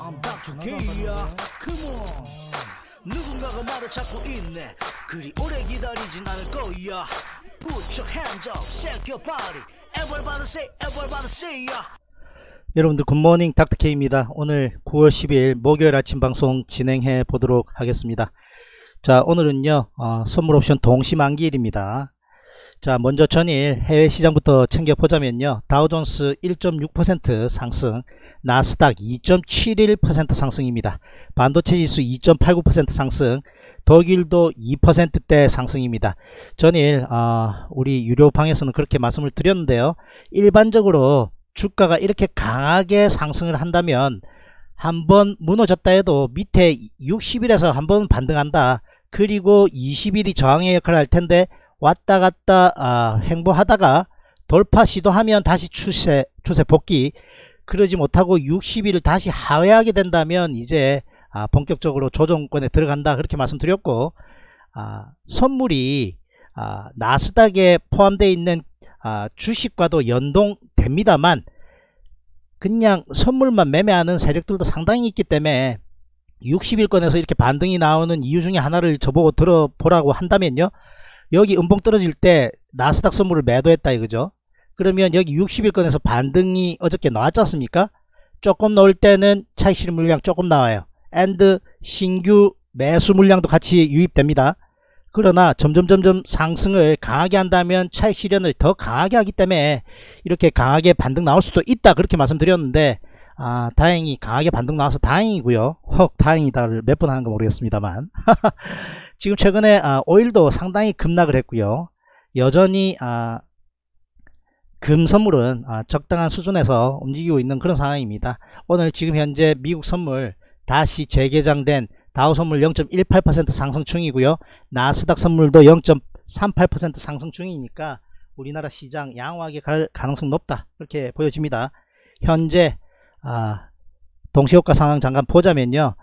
I'm Dr. K야 Come on. 누군가가 나를 찾고 있네. 그리 오래 기다리진 않을 거야. Put your hands up, shake your body. Everybody say, everybody say ya 여러분들 굿모닝 닥터케입니다. 오늘 9월 10일 목요일 아침 방송 진행해 보도록 하겠습니다. 자 오늘은요 어, 선물 옵션 동시 만기일입니다. 자 먼저 전일 해외 시장부터 챙겨보자면요 다우존스 1.6% 상승 나스닥 2.71% 상승입니다. 반도체 지수 2.89% 상승 독일도 2%대 상승입니다. 전일 어, 우리 유료방에서는 그렇게 말씀을 드렸는데요. 일반적으로 주가가 이렇게 강하게 상승을 한다면 한번 무너졌다 해도 밑에 60일에서 한번 반등한다. 그리고 20일이 저항의 역할을 할 텐데 왔다 갔다 아, 횡보하다가 돌파 시도하면 다시 추세 추세 복귀. 그러지 못하고 60일을 다시 하회하게 된다면 이제 아, 본격적으로 조정권에 들어간다. 그렇게 말씀드렸고 아, 선물이 아, 나스닥에 포함되어 있는 아, 주식과도 연동됩니다만 그냥 선물만 매매하는 세력들도 상당히 있기 때문에 60일권에서 이렇게 반등이 나오는 이유 중에 하나를 저보고 들어보라고 한다면요 여기 음봉 떨어질 때 나스닥 선물을 매도했다 이거죠? 그러면 여기 60일선에서 반등이 어저께 나왔지 않습니까? 조금 넣을 때는 차익 실현 물량 조금 나와요. and 신규 매수 물량도 같이 유입됩니다. 그러나 점점 점점 상승을 강하게 한다면 차익 실현을 더 강하게 하기 때문에 이렇게 강하게 반등 나올 수도 있다 그렇게 말씀드렸는데 아 다행히 강하게 반등 나와서 다행이고요. 헉 다행이다를 몇 번 하는 거 모르겠습니다만 지금 최근에 아, 오일도 상당히 급락을 했고요 여전히 아, 금 선물은 아, 적당한 수준에서 움직이고 있는 그런 상황입니다 오늘 지금 현재 미국 선물 다시 재개장된 다우 선물 0.18% 상승 중이고요. 나스닥 선물도 0.38% 상승 중이니까 우리나라 시장 양호하게 갈 가능성 높다. 그렇게 보여집니다. 현재 아, 동시효과 상황 잠깐 보자면요.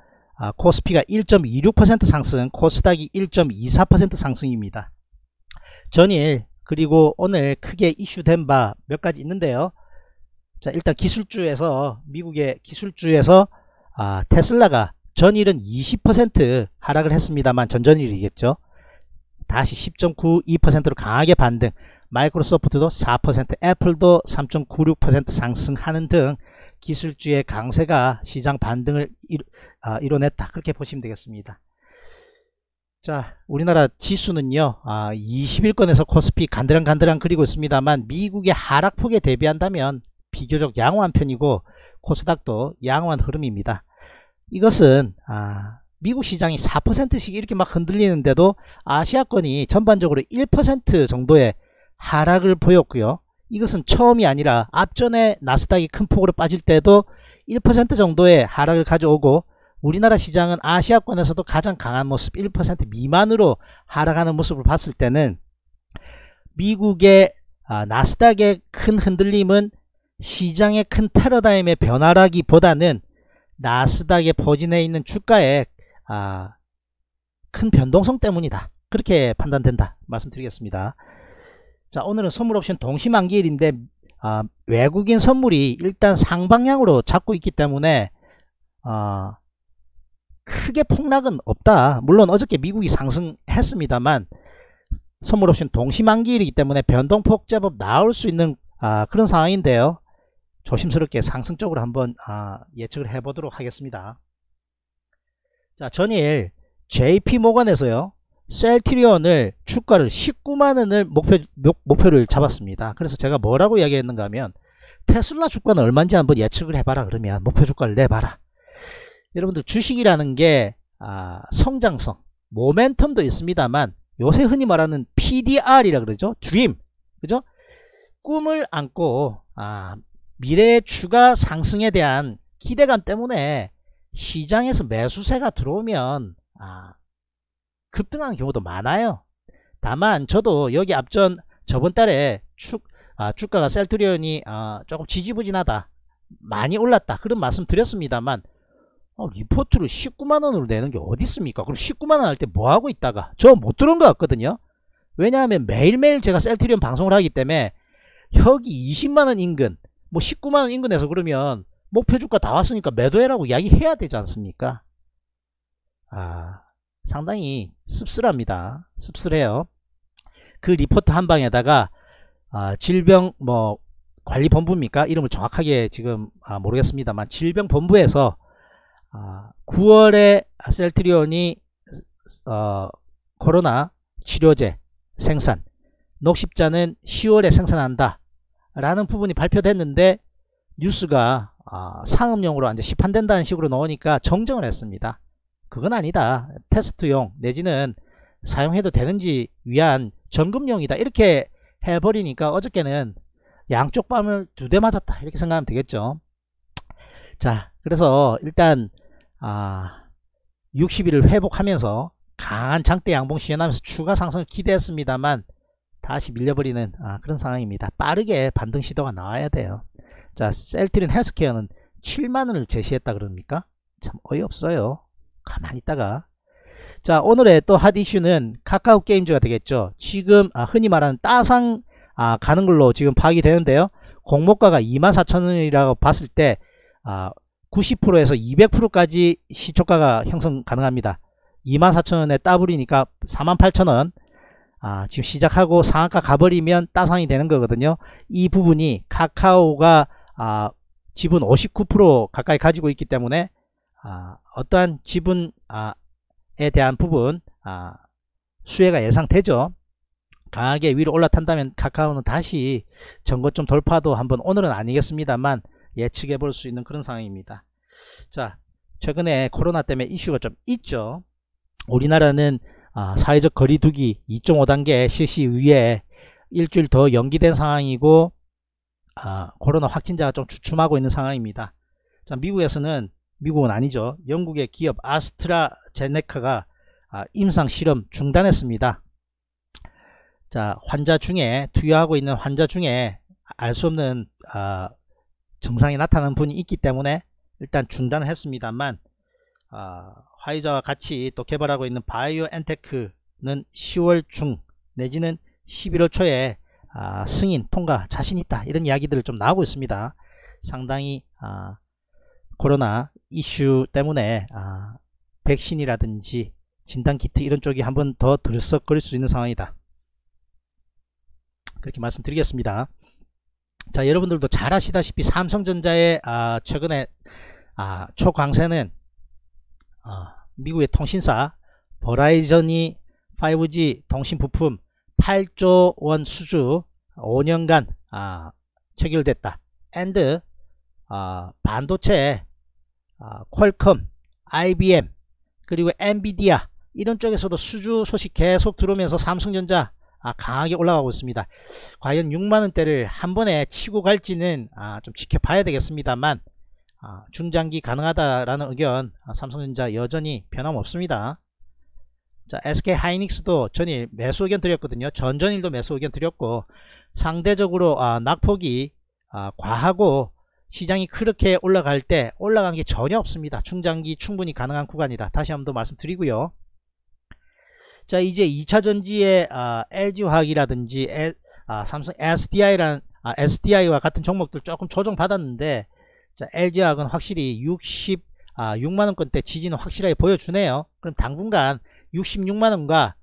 아, 코스피가 1.26% 상승, 코스닥이 1.24% 상승입니다. 전일 그리고 오늘 크게 이슈된 바 몇 가지 있는데요. 자 일단 기술주에서 미국의 기술주에서 아, 테슬라가 전일은 20% 하락을 했습니다만 전전일이겠죠. 다시 10.92%로 강하게 반등 마이크로소프트도 4% 애플도 3.96% 상승하는 등 기술주의 강세가 시장 반등을 이루, 아, 이뤄냈다 그렇게 보시면 되겠습니다. 자 우리나라 지수는요 아, 20일권에서 코스피 간드랑간드랑 그리고 있습니다만 미국의 하락폭에 대비한다면 비교적 양호한 편이고 코스닥도 양호한 흐름입니다. 이것은 아, 미국 시장이 4%씩 이렇게 막 흔들리는데도 아시아권이 전반적으로 1% 정도의 하락을 보였고요. 이것은 처음이 아니라 앞전에 나스닥이 큰 폭으로 빠질 때도 1% 정도의 하락을 가져오고 우리나라 시장은 아시아권에서도 가장 강한 모습 1% 미만으로 하락하는 모습을 봤을 때는 미국의 아, 나스닥의 큰 흔들림은 시장의 큰 패러다임의 변화라기보다는 나스닥에 포진해 있는 주가의 아, 큰 변동성 때문이다. 그렇게 판단된다. 말씀드리겠습니다. 자 오늘은 선물 옵션 동시만기일인데 아, 외국인 선물이 일단 상방향으로 잡고 있기 때문에 아, 크게 폭락은 없다. 물론 어저께 미국이 상승했습니다만 선물 옵션 동시만기일이기 때문에 변동폭 제법 나올 수 있는 아, 그런 상황인데요. 조심스럽게 상승적으로 한번 아, 예측을 해보도록 하겠습니다. 자 전일 JP모건에서요. 셀트리온을 주가를 19만원을 목표, 목표를 잡았습니다. 그래서 제가 뭐라고 이야기했는가 하면 테슬라 주가는 얼마인지 한번 예측을 해봐라 그러면 목표 주가를 내봐라. 여러분들 주식이라는 게 아, 성장성, 모멘텀도 있습니다만 요새 흔히 말하는 PDR이라 그러죠. 드림, 그죠? 꿈을 안고 아, 미래의 주가 상승에 대한 기대감 때문에 시장에서 매수세가 들어오면 아, 급등하는 경우도 많아요. 다만 저도 여기 앞전 저번 달에 축, 아, 주가가 셀트리온이 아, 조금 지지부진하다. 많이 올랐다. 그런 말씀 드렸습니다만 어, 리포트를 19만원으로 내는 게 어디 있습니까? 그럼 19만원 할 때 뭐하고 있다가 저 못 들은 것 같거든요. 왜냐하면 매일매일 제가 셀트리온 방송을 하기 때문에 혁이 20만원 인근 뭐 19만원 인근에서 그러면 목표 주가 다 왔으니까 매도해라고 이야기해야 되지 않습니까? 아, 상당히 씁쓸합니다. 씁쓸해요. 그 리포트 한 방에다가 아, 질병 뭐 관리본부입니까? 이름을 정확하게 지금 아, 모르겠습니다만 질병본부에서 아, 9월에 셀트리온이 어, 코로나 치료제 생산 녹십자는 10월에 생산한다 라는 부분이 발표됐는데 뉴스가 아, 상업용으로 이제 시판된다는 식으로 나오니까 정정을 했습니다. 그건 아니다. 테스트용 내지는 사용해도 되는지 위한 점검용이다. 이렇게 해버리니까 어저께는 양쪽 밤을 두 대 맞았다. 이렇게 생각하면 되겠죠. 자, 그래서 일단 아, 60일을 회복하면서 강한 장대 양봉 시연하면서 추가 상승을 기대했습니다만 다시 밀려버리는 아, 그런 상황입니다. 빠르게 반등 시도가 나와야 돼요. 자, 셀트린 헬스케어는 7만원을 제시했다 그럽니까? 참 어이없어요. 가만히 있다가 자 오늘의 또 핫 이슈는 카카오 게임즈가 되겠죠. 지금 아, 흔히 말하는 따상 아, 가는 걸로 지금 파악이 되는데요. 공모가가 24,000원이라고 봤을 때 아, 90%에서 200%까지 시초가가 형성 가능합니다. 24,000원에 따블이니까 48,000원 아, 지금 시작하고 상한가 가버리면 따상이 되는 거거든요. 이 부분이 카카오가 아, 지분 59% 가까이 가지고 있기 때문에 아, 어떠한 지분에 대한 부분 아, 수혜가 예상되죠. 강하게 위로 올라탄다면 카카오는 다시 전고점 돌파도 한번 오늘은 아니겠습니다만 예측해 볼 수 있는 그런 상황입니다. 자, 최근에 코로나 때문에 이슈가 좀 있죠. 우리나라는 아, 사회적 거리두기 2.5단계 실시 위에 일주일 더 연기된 상황이고 아, 코로나 확진자가 좀 주춤하고 있는 상황입니다. 자, 미국에서는 미국은 아니죠. 영국의 기업 아스트라제네카가 아, 임상 실험 중단했습니다. 자, 환자 중에 투여하고 있는 환자 중에 알 수 없는 아, 증상이 나타나는 분이 있기 때문에 일단 중단을 했습니다만 아, 화이자와 같이 또 개발하고 있는 바이오엔테크는 10월 중 내지는 11월 초에 아, 승인 통과 자신 있다 이런 이야기들을 좀 나오고 있습니다. 상당히 아, 코로나 이슈 때문에 아, 백신이라든지 진단키트 이런 쪽이 한번 더 들썩거릴 수 있는 상황이다. 그렇게 말씀드리겠습니다. 자 여러분들도 잘 아시다시피 삼성전자의 아, 최근에 아, 초강세는 아, 미국의 통신사 버라이즌이 5G 통신 부품 8조 원 수주 5년간 아, 체결됐다. and 아, 반도체 아, 퀄컴, IBM 그리고 엔비디아 이런 쪽에서도 수주 소식 계속 들어오면서 삼성전자 아, 강하게 올라가고 있습니다. 과연 6만원대를 한 번에 치고 갈지는 아, 좀 지켜봐야 되겠습니다만 아, 중장기 가능하다라는 의견 아, 삼성전자 여전히 변함없습니다. 자, SK 하이닉스도 전일 매수 의견 드렸거든요. 전전일도 매수 의견 드렸고 상대적으로 아, 낙폭이 아, 과하고 시장이 그렇게 올라갈 때 올라간 게 전혀 없습니다. 중장기 충분히 가능한 구간이다. 다시 한번 더 말씀드리고요. 자 이제 2차전지의 아, LG화학이라든지 에, 아, 삼성 SDI란 아, SDI와 같은 종목들 조금 조정 받았는데 자, LG화학은 확실히 60 아, 6만원권대 지지는 확실하게 보여주네요. 그럼 당분간 66만원과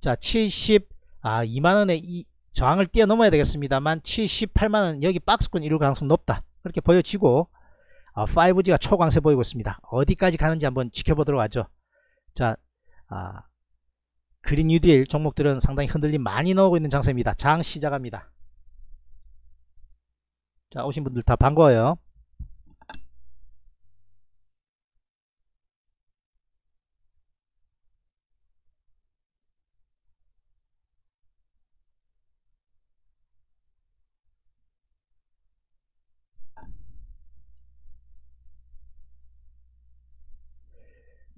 자 70, 아, 2만원의 이 저항을 뛰어넘어야 되겠습니다만 78만원 여기 박스권 이룰 가능성 높다. 그렇게 보여지고 아, 5G가 초강세 보이고 있습니다. 어디까지 가는지 한번 지켜보도록 하죠. 자, 아, 그린 뉴딜 종목들은 상당히 흔들림 많이 나오고 있는 장세입니다. 장 시작합니다. 자, 오신 분들 다 반가워요.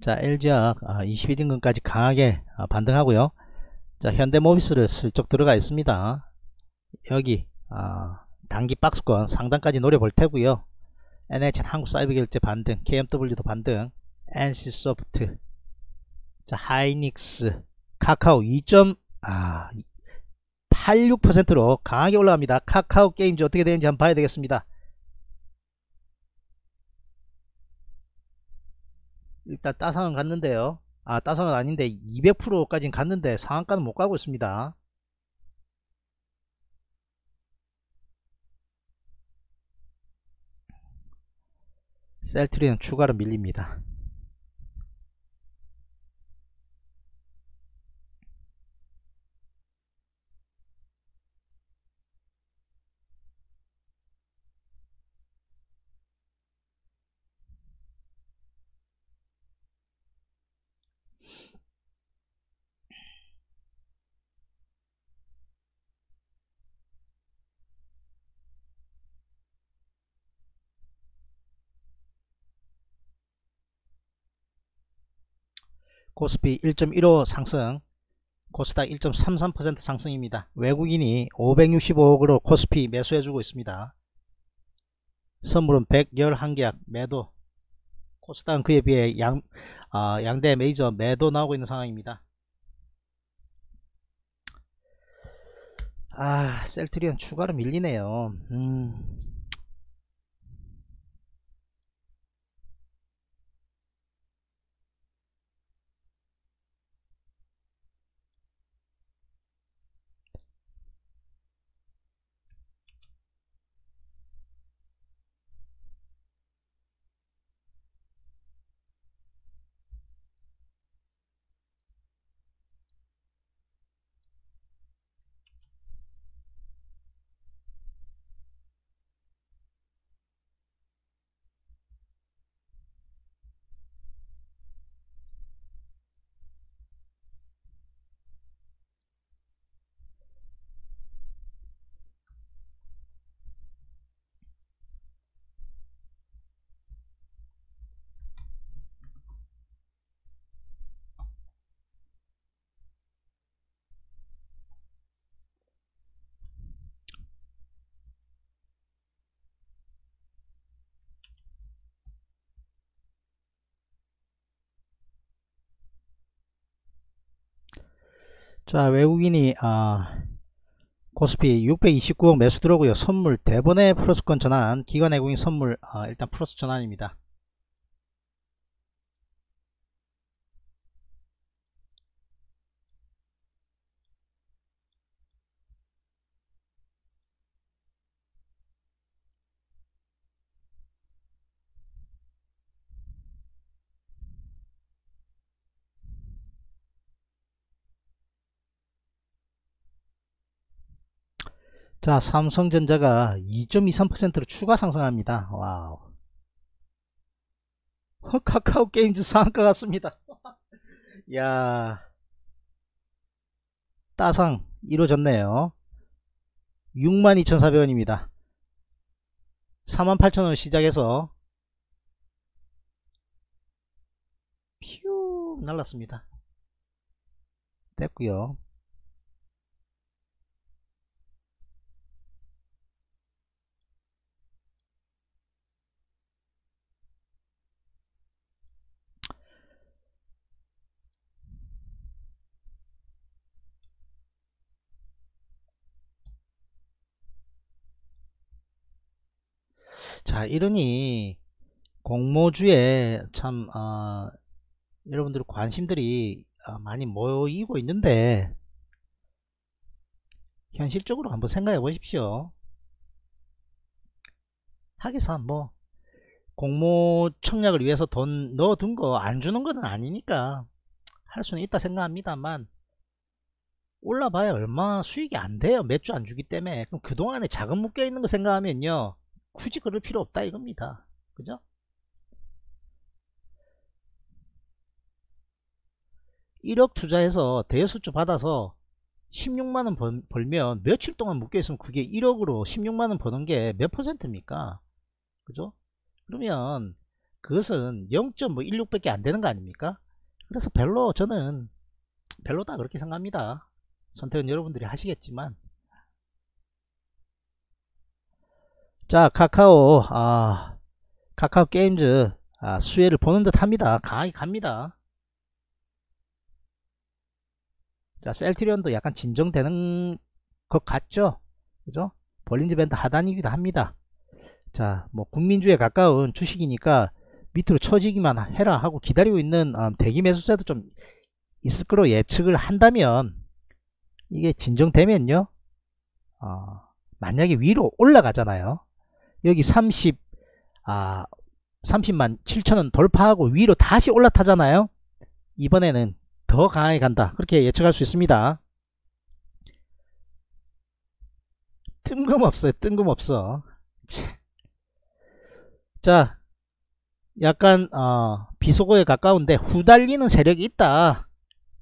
자 LG화학 아, 21인근까지 강하게 아, 반등하고요. 자 현대모비스를 슬쩍 들어가 있습니다. 여기 아, 단기 박스권 상단까지 노려볼 테고요. NHN 한국사이버결제 반등 KMW도 반등 NC소프트 자 하이닉스 카카오 2.86%로 강하게 올라갑니다. 카카오 게임즈 어떻게 되는지 한번 봐야 되겠습니다 일단 따상은 갔는데요. 아 따상은 아닌데 200%까지는 갔는데 상한가는 못 가고 있습니다. 셀트리는 추가로 밀립니다. 코스피 1.15 상승 코스닥 1.33% 상승입니다. 외국인이 565억으로 코스피 매수해주고 있습니다. 선물은 111계약 매도 코스닥은 그에 비해 양, 어, 양대 메이저 매도 나오고 있는 상황입니다. 아 셀트리온 추가로 밀리네요. 음. 자 외국인이 아, 코스피 629억 매수 들어오고요. 선물 대번에 플러스권 전환. 기관 외국인 선물 아, 일단 플러스 전환입니다 자 삼성전자가 2.23%로 추가 상승합니다. wow. 카카오 게임즈 상한가 갔습니다. 야. 따상 이루어졌네요. 62,400원입니다. 48,000원 시작해서 퓨 날랐습니다. 됐고요 자 이러니 공모주에 참 어, 여러분들 관심들이 어, 많이 모이고 있는데 현실적으로 한번 생각해 보십시오. 하기사 뭐 공모 청약을 위해서 돈 넣어둔 거 안 주는 것은 아니니까 할 수는 있다 생각합니다만 올라봐야 얼마 수익이 안 돼요. 몇 주 안 주기 때문에. 그럼 그동안에 자금 묶여 있는 거 생각하면요 굳이 그럴 필요 없다 이겁니다. 그죠? (1억) 투자해서 대여수주 받아서 16만원 벌, 벌면 며칠 동안 묶여있으면 그게 1억으로 16만원 버는 게 몇 퍼센트입니까? 그죠? 그러면 그것은 0.16 밖에 안 되는 거 아닙니까? 그래서 별로 저는 별로다 그렇게 생각합니다. 선택은 여러분들이 하시겠지만 자 카카오 아 카카오 게임즈 아, 수혜를 보는 듯 합니다. 강하게 갑니다. 자 셀트리온도 약간 진정되는 것 같죠? 그죠? 볼린즈 밴드 하단이기도 합니다. 자 뭐 국민주에 가까운 주식이니까 밑으로 쳐지기만 해라 하고 기다리고 있는 어, 대기 매수세도 좀 있을 거로 예측을 한다면 이게 진정되면요. 어, 만약에 위로 올라가잖아요 여기 30 아, 30만 7천원 돌파하고 위로 다시 올라타잖아요. 이번에는 더 강하게 간다. 그렇게 예측할 수 있습니다. 뜬금없어요 뜬금없어. 자 약간 어, 비속어에 가까운데 후달리는 세력이 있다.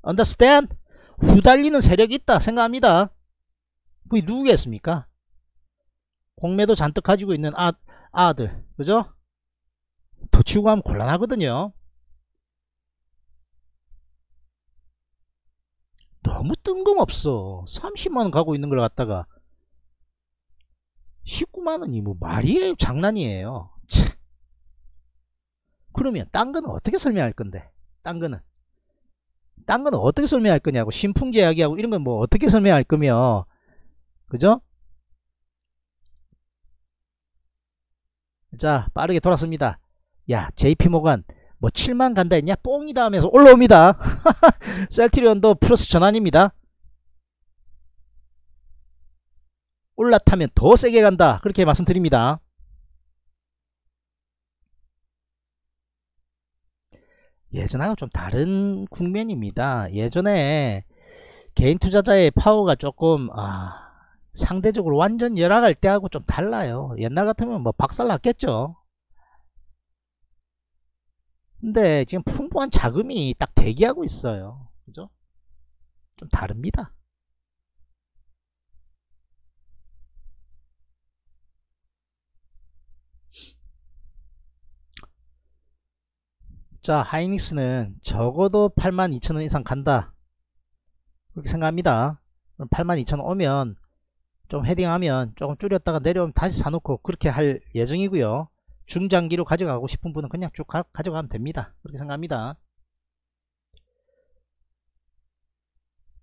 Understand? 후달리는 세력이 있다 생각합니다. 그게 누구겠습니까 공매도 잔뜩 가지고 있는 아, 아들. 그죠? 더 치고 가면 곤란하거든요. 너무 뜬금없어. 30만원 가고 있는 걸 갖다가 19만원이 뭐 말이에요 장난이에요. 참. 그러면 딴 거는 어떻게 설명할 건데? 딴 거는. 딴 거는 어떻게 설명할 거냐고 신풍제 이야기하고 이런 건 뭐 어떻게 설명할 거며. 그죠 자 빠르게 돌았습니다. 야 JP모간 뭐 7만 간다 했냐? 뽕이다 하면서 올라옵니다. 셀트리온도 플러스 전환입니다. 올라타면 더 세게 간다. 그렇게 말씀드립니다. 예전하고 좀 다른 국면입니다. 예전에 개인 투자자의 파워가 조금 아, 상대적으로 완전 열악할 때하고 좀 달라요. 옛날 같으면 뭐 박살 났겠죠. 근데 지금 풍부한 자금이 딱 대기하고 있어요. 그죠? 좀 다릅니다. 자 하이닉스는 적어도 82,000원 이상 간다. 그렇게 생각합니다. 82,000원 오면 좀 헤딩하면 조금 줄였다가 내려오면 다시 사놓고 그렇게 할 예정이고요. 중장기로 가져가고 싶은 분은 그냥 쭉 가, 져가면 됩니다. 그렇게 생각합니다.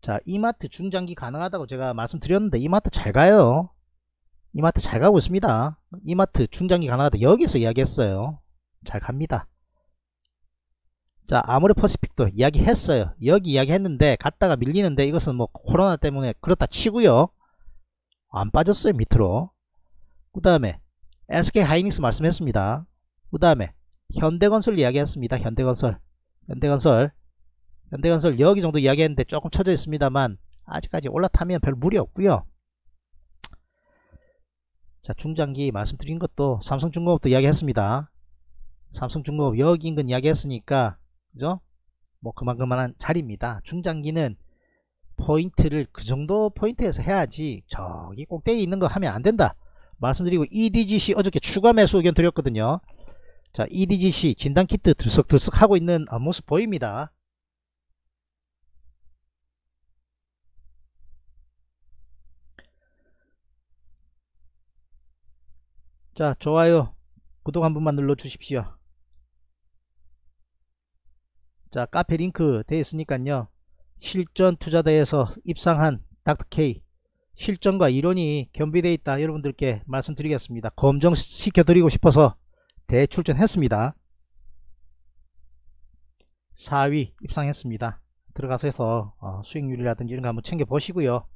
자 이마트 중장기 가능하다고 제가 말씀드렸는데 이마트 잘 가요. 이마트 잘 가고 있습니다. 이마트 중장기 가능하다. 여기서 이야기했어요. 잘 갑니다. 자 아모레 퍼시픽도 이야기했어요. 여기 이야기했는데 갔다가 밀리는데 이것은 뭐 코로나 때문에 그렇다 치고요 안 빠졌어요 밑으로. 그 다음에 SK 하이닉스 말씀했습니다. 그 다음에 현대건설 이야기했습니다 현대건설. 현대건설. 현대건설 여기 정도 이야기했는데 조금 쳐져 있습니다만 아직까지 올라타면 별 무리 없고요. 자 중장기 말씀드린 것도 삼성중공업도 이야기했습니다. 삼성중공업 여기 인근 이야기했으니까 그죠? 뭐 그만그만한 자리입니다. 중장기는 포인트를 그 정도 포인트에서 해야지 저기 꼭대기 있는 거 하면 안 된다. 말씀드리고 EDGC 어저께 추가 매수 의견 드렸거든요. 자 EDGC 진단키트 들썩들썩 하고 있는 모습 보입니다. 자 좋아요 구독 한 번만 눌러 주십시오. 자 카페 링크 되어 있으니까요 실전 투자대에서 입상한 닥터케이 실전과 이론이 겸비되어 있다. 여러분들께 말씀드리겠습니다. 검정시켜 드리고 싶어서 대출전했습니다. 4위 입상했습니다. 들어가서 해서 어, 수익률이라든지 이런 거 한번 챙겨 보시고요.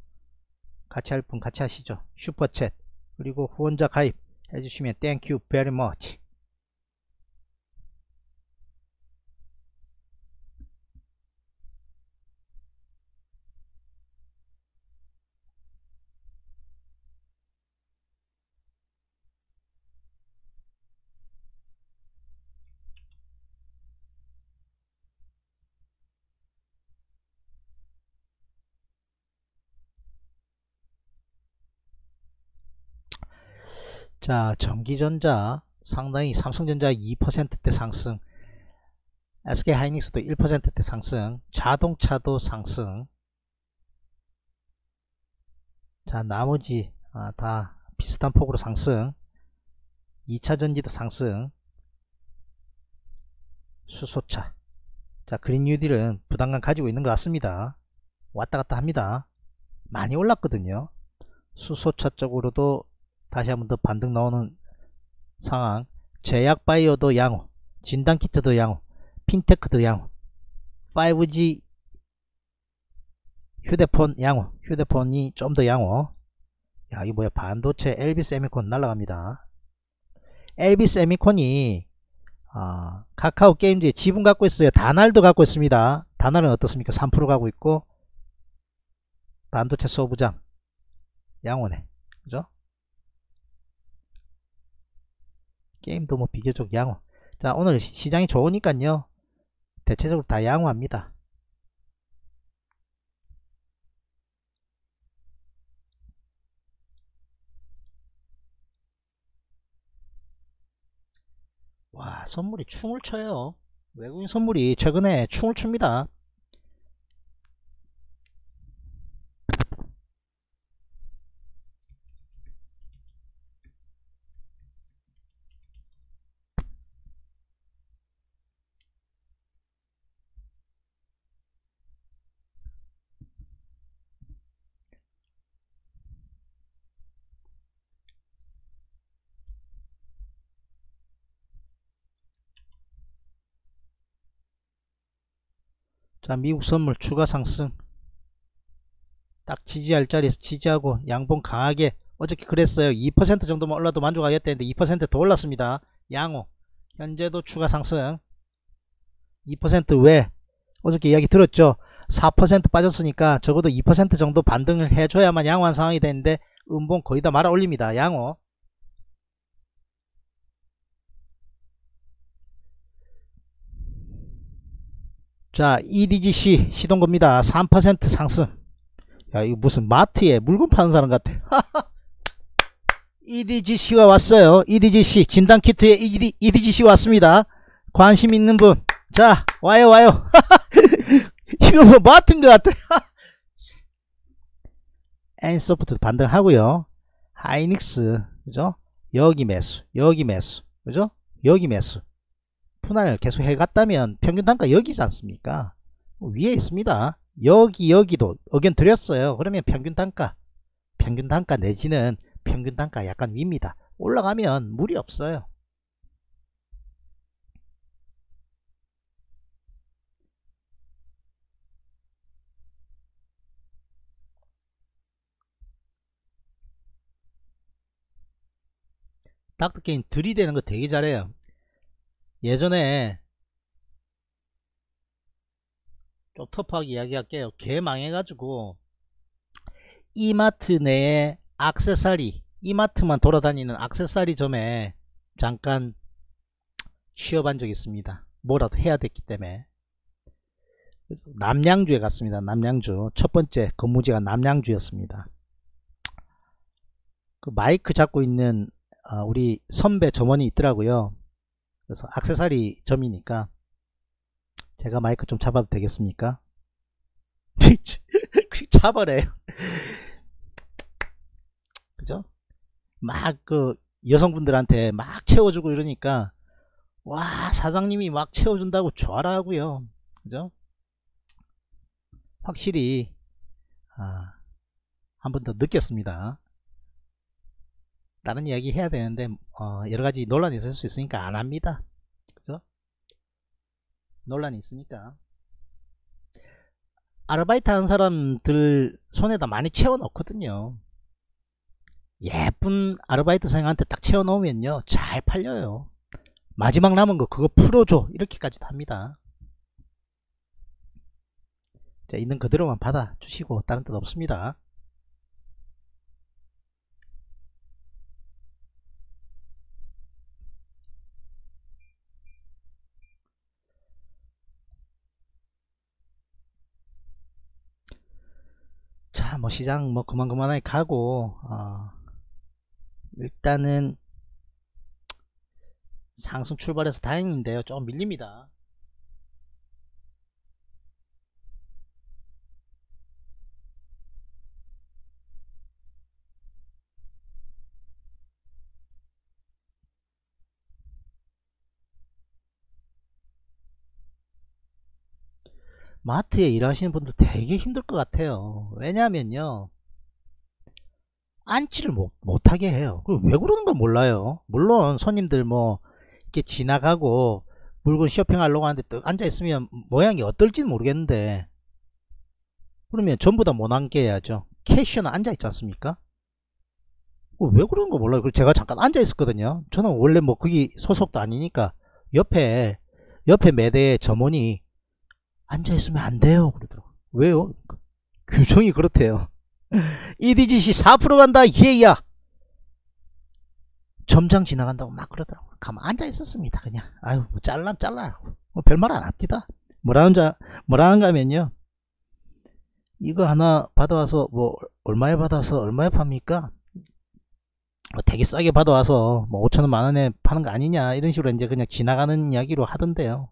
같이 할 분 같이 하시죠. 슈퍼챗 그리고 후원자 가입 해주시면 땡큐 베리 머치 자 전기전자 상당히 삼성전자 2%대 상승 SK하이닉스도 1%대 상승 자동차도 상승. 자 나머지 아, 다 비슷한 폭으로 상승. 2차전지도 상승. 수소차. 자 그린 뉴딜은 부담감 가지고 있는 것 같습니다. 왔다갔다 합니다. 많이 올랐거든요. 수소차 쪽으로도 다시 한번 더 반등 나오는 상황. 제약 바이오도 양호 진단 키트도 양호 핀테크도 양호 5G 휴대폰 양호 휴대폰이 좀 더 양호. 야 이거 뭐야? 반도체 LB 세미콘 날라갑니다. LB 세미콘이 아, 카카오 게임즈에 지분 갖고 있어요. 다날도 갖고 있습니다. 다날은 어떻습니까? 3% 가고 있고 반도체 소부장 양호네. 그죠 게임도 뭐 비교적 양호. 자 오늘 시장이 좋으니까요. 대체적으로 다 양호합니다. 와 선물이 충을 쳐요. 외국인 선물이 최근에 충을 춥니다 자 미국 선물 추가 상승. 딱 지지할 자리에서 지지하고 양봉 강하게 어저께 그랬어요. 2% 정도만 올라도 만족하겠다 했는데 2%더 올랐습니다. 양호. 현재도 추가 상승. 2%왜 어저께 이야기 들었죠? 4% 빠졌으니까 적어도 2% 정도 반등을 해줘야만 양호한 상황이 되는데 음봉 거의 다 말아 올립니다. 양호 자 EDGC 시동겁니다. 3% 상승. 야 이거 무슨 마트에 물건 파는 사람 같아. EDGC가 왔어요. EDGC 진단키트에 EDGC 왔습니다. 관심 있는 분 자 와요 와요. 이거 뭐 마트인 것 같아. 엔소프트 반등하고요. 하이닉스 그죠? 여기 매수 여기 매수 그죠? 여기 매수 분할을 계속 해갔다면 평균 단가 여기지 않습니까? 위에 있습니다. 여기 여기도 의견 드렸어요. 그러면 평균 단가 평균 단가 내지는 평균 단가 약간 위입니다. 올라가면 무리 없어요. 닥터게임 들이대는 거 되게 잘해요. 예전에 좀 터프하게 이야기할게요. 개 망해가지고 이마트 내에 악세사리 이마트만 돌아다니는 악세사리 점에 잠깐 취업한 적이 있습니다. 뭐라도 해야 됐기 때문에 남양주에 갔습니다. 남양주 첫 번째 근무지가 남양주였습니다. 그 마이크 잡고 있는 어, 우리 선배 점원이 있더라고요. 그래서 악세사리 점이니까 제가 마이크 좀 잡아도 되겠습니까? 잡아래요. 그죠? 막 그 여성분들한테 막 채워주고 이러니까 와 사장님이 막 채워준다고 좋아라 하고요. 그죠? 확실히 아, 한 번 더 느꼈습니다. 다른 이야기 해야 되는데 어, 여러가지 논란이 있을 수 있으니까 안 합니다. 그죠? 논란이 있으니까. 아르바이트 하는 사람들 손에다 많이 채워 넣거든요. 예쁜 아르바이트생한테 딱 채워 놓으면요 잘 팔려요. 마지막 남은 거 그거 풀어줘. 이렇게까지도 합니다. 자 있는 그대로만 받아 주시고 다른 뜻 없습니다 자, 뭐 시장 뭐 그만 그만하게 가고 어, 일단은 상승 출발해서 다행인데요. 좀 밀립니다. 마트에 일하시는 분들 되게 힘들 것 같아요. 왜냐면요. 안치를 못, 못하게 해요. 왜 그러는 건 몰라요. 물론 손님들 뭐 이렇게 지나가고 물건 쇼핑하려고 하는데 또 앉아있으면 모양이 어떨지는 모르겠는데 그러면 전부 다 못 앉게 해야죠 캐시어는 앉아있지 않습니까 어, 왜 그런 거 몰라요 제가 잠깐 앉아있었거든요 저는 원래 뭐 거기 소속도 아니니까 옆에 옆에 매대에 점원이 앉아있으면 안 돼요. 그러더라고 왜요? 규정이 그렇대요. EDGC 4% 간다. 예야 점장 지나간다고 막 그러더라고 가만 앉아 있었습니다 그냥. 아유 뭐 잘람 잘라 뭐 별말 안 합니다. 뭐라는 자 뭐라는가 하면요. 이거 하나 받아와서 뭐 얼마에 받아서 얼마에 팝니까? 뭐 되게 싸게 받아와서 뭐 5천원 만원에 파는 거 아니냐. 이런 식으로 이제 그냥 지나가는 이야기로 하던데요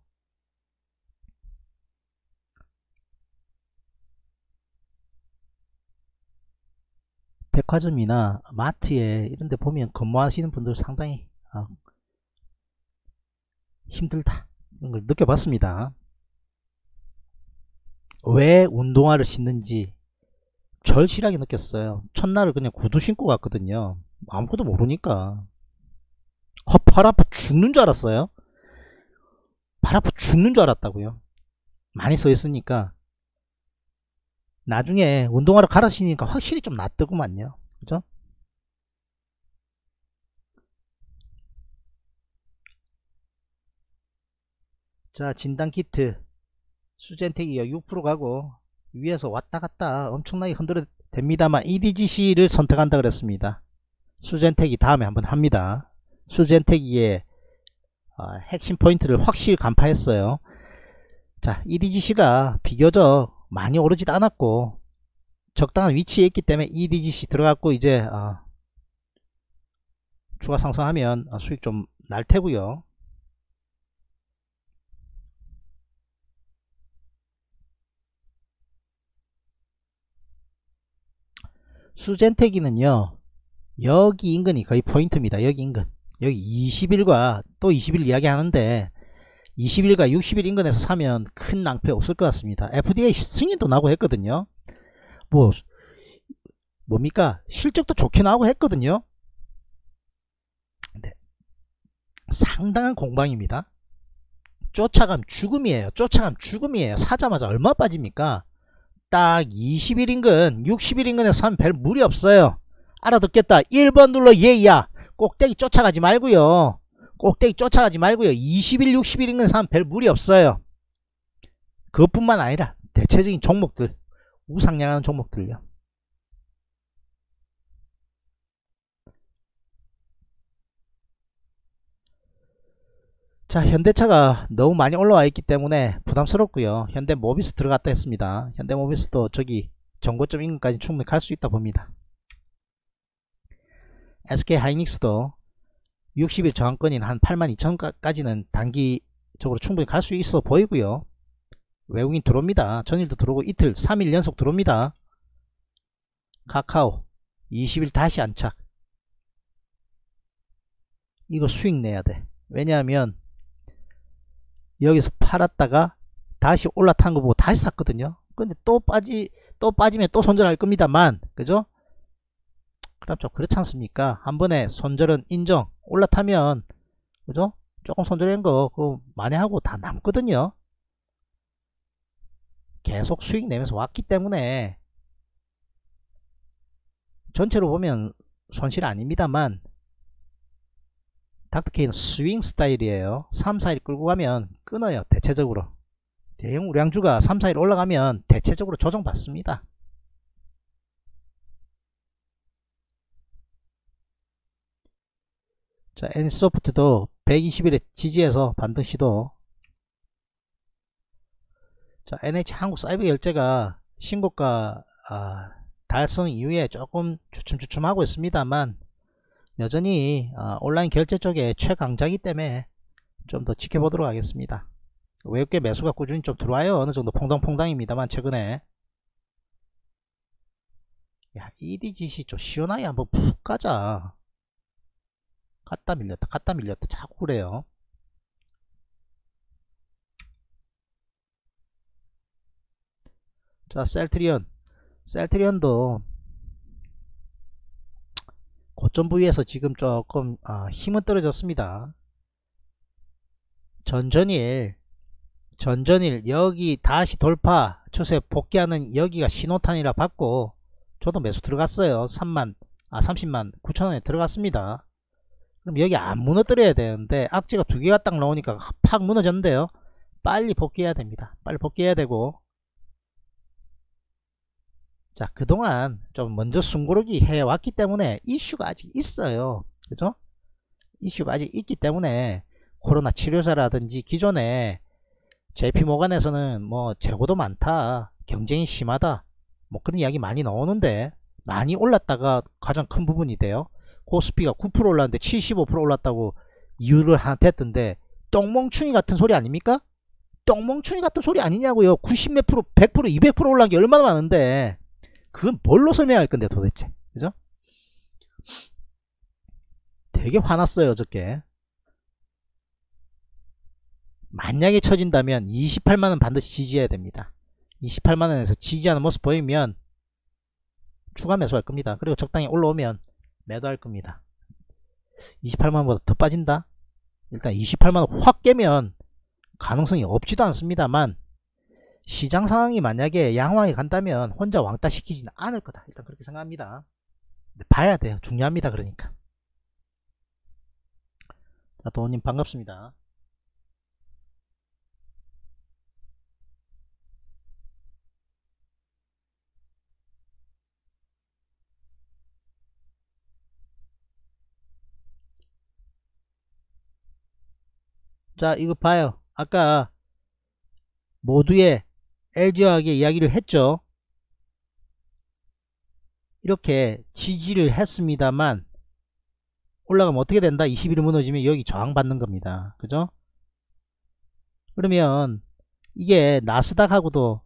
백화점이나 마트에 이런 데 보면 근무하시는 분들 상당히 어, 힘들다. 이런 걸 느껴봤습니다. 왜 운동화를 신는지 절실하게 느꼈어요. 첫날을 그냥 구두 신고 갔거든요. 아무것도 모르니까. 어, 팔 아파 죽는 줄 알았어요. 팔 아파 죽는 줄 알았다고요. 많이 서 있으니까 나중에 운동화를 갈아 신으니까 확실히 좀 낫더구만요. 그죠? 자, 진단 키트. 수젠텍이요. 6% 가고, 위에서 왔다 갔다 엄청나게 흔들어 됩니다만, EDGC를 선택한다 그랬습니다. 수젠텍이 다음에 한번 합니다. 수젠텍이의 어, 핵심 포인트를 확실히 간파했어요. 자, EDGC가 비교적 많이 오르지도 않았고 적당한 위치에 있기 때문에 EDGC 들어갔고 이제 어, 추가 상승하면 어, 수익 좀 날 테고요. 수젠텍이는요 여기 인근이 거의 포인트입니다. 여기 인근. 여기 20일과 또 20일 이야기 하는데 20일과 60일 인근에서 사면 큰 낭패 없을 것 같습니다. FDA 승인도 나고 했거든요. 뭐 뭡니까 실적도 좋게 나오고 했거든요. 네. 상당한 공방입니다. 쫓아감 죽음이에요. 쫓아감 죽음이에요. 사자마자 얼마 빠집니까? 딱 20일 인근 60일 인근에서 사면 별 무리 없어요. 알아듣겠다. 1번 눌러 예야. 꼭대기 쫓아가지 말고요. 꼭대기 쫓아가지 말고요. 20일, 60일 인근 사람 별 무리 없어요. 그것뿐만 아니라 대체적인 종목들, 우상향하는 종목들요. 자 현대차가 너무 많이 올라와 있기 때문에 부담스럽고요 현대모비스 들어갔다 했습니다 현대모비스도 저기 정고점 인근까지 충분히 갈 수 있다 봅니다 SK하이닉스도 60일 저항권인 한 82,000까지는 단기적으로 충분히 갈 수 있어 보이고요. 외국인 들어옵니다. 전일도 들어오고 이틀 3일 연속 들어옵니다. 카카오 20일 다시 안착 이거 수익 내야 돼. 왜냐하면 여기서 팔았다가 다시 올라탄 거 보고 다시 샀거든요. 근데 또 빠지 또 빠지면 또 손절할 겁니다만 그죠? 좀 그렇지 않습니까? 한 번에 손절은 인정 올라타면 그죠? 조금 손절한 거 그거 만회하고 다 남거든요. 계속 수익 내면서 왔기 때문에 전체로 보면 손실 아닙니다만 닥터케이는 스윙 스타일이에요. 3, 4일 끌고 가면 끊어요. 대체적으로. 대형 우량주가 3, 4일 올라가면 대체적으로 조정받습니다. 자, N소프트도 120일에 지지해서 반등 시도. 자, NH 한국 사이버 결제가 신고가 아, 달성 이후에 조금 주춤주춤하고 있습니다만 여전히 아, 온라인 결제 쪽에 최강자이기 때문에 좀 더 지켜보도록 하겠습니다. 외국계 매수가 꾸준히 좀 들어와요. 어느 정도 퐁당퐁당입니다만 최근에 야 EDGC 좀 시원하게 한번 푹 가자. 갖다 밀렸다 갖다 밀렸다 자꾸 그래요. 자 셀트리온. 셀트리온도 고점 부위에서 지금 조금 아, 힘은 떨어졌습니다. 전전일 전전일 여기 다시 돌파 추세 복귀하는 여기가 신호탄이라 받고 저도 매수 들어갔어요. 3만 아 30만 9천원에 들어갔습니다 그럼 여기 안 무너뜨려야 되는데 악재가 두 개가 딱 나오니까 팍 무너졌는데요. 빨리 복귀해야 됩니다. 빨리 복귀해야 되고. 자 그동안 좀 먼저 숨고르기 해왔기 때문에 이슈가 아직 있어요. 그죠? 이슈가 아직 있기 때문에 코로나 치료자라든지 기존에 JP모간에서는 뭐 재고도 많다 경쟁이 심하다 뭐 그런 이야기 많이 나오는데 많이 올랐다가 가장 큰 부분이 돼요 코스피가 9% 올랐는데 75% 올랐다고 이유를 하나 댔던데 똥멍충이 같은 소리 아닙니까? 똥멍충이 같은 소리 아니냐고요. 90 몇 프로 100% 200% 올라간 게 얼마나 많은데 그건 뭘로 설명할 건데 도대체? 그죠? 되게 화났어요 어저께. 만약에 쳐진다면 28만원 반드시 지지해야 됩니다. 28만원에서 지지하는 모습 보이면 추가 매수할 겁니다. 그리고 적당히 올라오면 매도할 겁니다. 28만원보다 더 빠진다? 일단 28만원 확 깨면 가능성이 없지도 않습니다만 시장 상황이 만약에 양호하게 간다면 혼자 왕따 시키지는 않을 거다. 일단 그렇게 생각합니다. 봐야 돼요. 중요합니다. 그러니까. 자 도우님 반갑습니다 자 이거 봐요. 아까 모두의 LG화학의 이야기를 했죠. 이렇게 지지를 했습니다만 올라가면 어떻게 된다? 21일 무너지면 여기 저항받는 겁니다. 그죠? 그러면 이게 나스닥하고도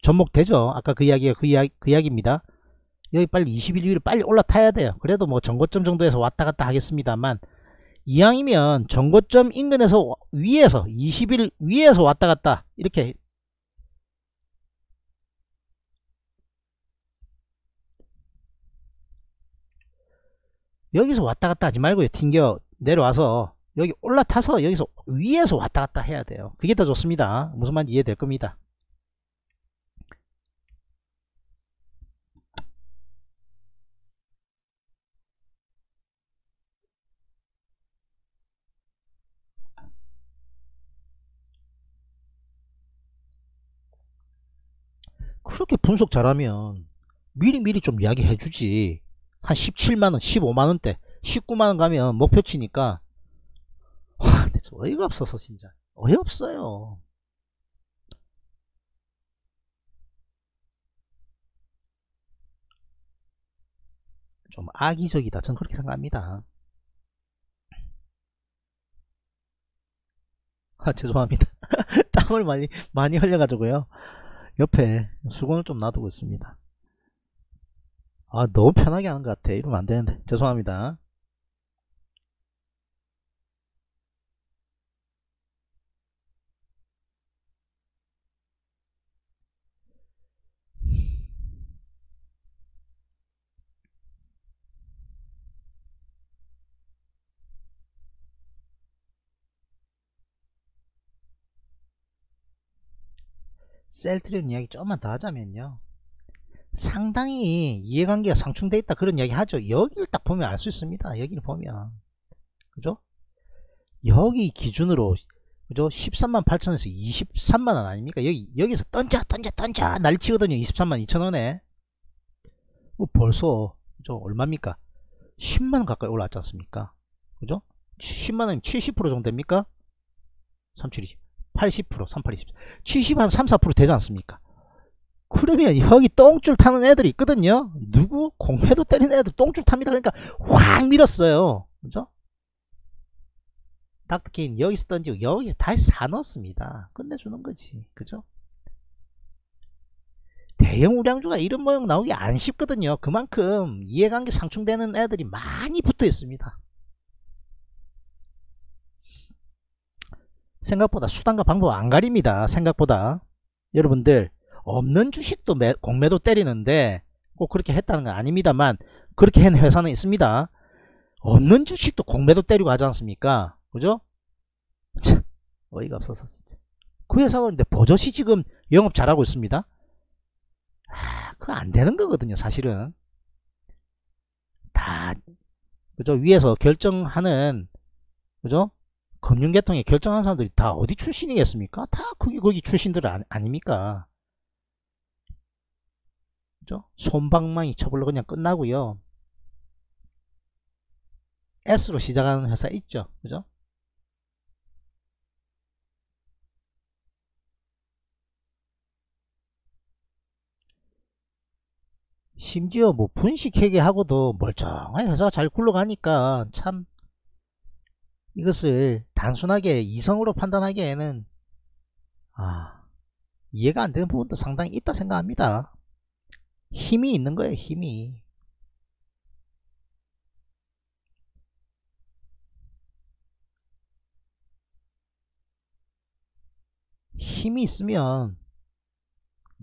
접목되죠? 아까 그 이야기가 그, 이야기, 그 이야기입니다. 여기 빨리 21일 위로 빨리 올라타야 돼요. 그래도 뭐 전고점 정도에서 왔다 갔다 하겠습니다만 이왕이면 전고점 인근에서 위에서 20일 위에서 왔다 갔다. 이렇게. 여기서 왔다 갔다 하지 말고요. 튕겨 내려와서 여기 올라타서 여기서 위에서 왔다 갔다 해야 돼요. 그게 더 좋습니다. 무슨 말인지 이해될 겁니다 그렇게 분석 잘하면 미리미리 좀 이야기해 주지. 한 17만원 15만원대 19만원 가면 목표치니까 와 어이가 없어서 진짜. 어이없어요. 좀 악의적이다. 저는 그렇게 생각합니다. 아 죄송합니다. 땀을 많이 많이 흘려가지고요 옆에 수건을 좀 놔두고 있습니다. 아 너무 편하게 하는 것 같아. 이러면 안되는데. 죄송합니다 셀트리온 이야기 조금만 더 하자면요. 상당히 이해관계가 상충되어 있다 그런 이야기 하죠. 여기를 딱 보면 알 수 있습니다. 여기를 보면. 그죠? 여기 기준으로 그죠? 13만 8천원에서 23만원 아닙니까? 여기 여기서 던져 던져 던져! 날치거든요. 23만 2천원에. 뭐 벌써 그죠? 얼마입니까? 10만원 가까이 올라왔지 않습니까? 그죠? 10만원 70% 정도 됩니까? 3720 80% 38, 20 70한 3, 4% 되지 않습니까? 그러면 여기 똥줄 타는 애들이 있거든요. 누구? 공매도 때리는 애들 똥줄 탑니다. 그러니까 확 밀었어요. 그죠? 닥터케인 여기서 던지고 여기서 다시 사넣습니다. 끝내주는 거지. 그죠? 대형 우량주가 이런 모양 나오기 안 쉽거든요. 그만큼 이해관계 상충되는 애들이 많이 붙어 있습니다 생각보다 수단과 방법 안 가립니다 생각보다 여러분들 없는 주식도 매, 공매도 때리는데 꼭 그렇게 했다는 건 아닙니다만 그렇게 한 회사는 있습니다. 없는 주식도 공매도 때리고 하지 않습니까? 그죠? 어이가 없어서. 그 회사가 근데 버젓이 지금 영업 잘하고 있습니다. 아, 그거 안 되는 거거든요, 사실은. 다, 그죠? 위에서 결정하는, 그죠? 금융계통에 결정하는 사람들이 다 어디 출신이겠습니까? 다 거기, 거기 출신들 아, 아닙니까? 그죠? 손방망이 쳐불러 그냥 끝나고요. S로 시작하는 회사 있죠. 그죠? 심지어 뭐 분식회계 하고도 멀쩡한 회사가 잘 굴러가니까 참 이것을 단순하게 이성으로 판단하기에는 아 이해가 안 되는 부분도 상당히 있다 생각합니다. 힘이 있는 거예요 힘이 힘이 있으면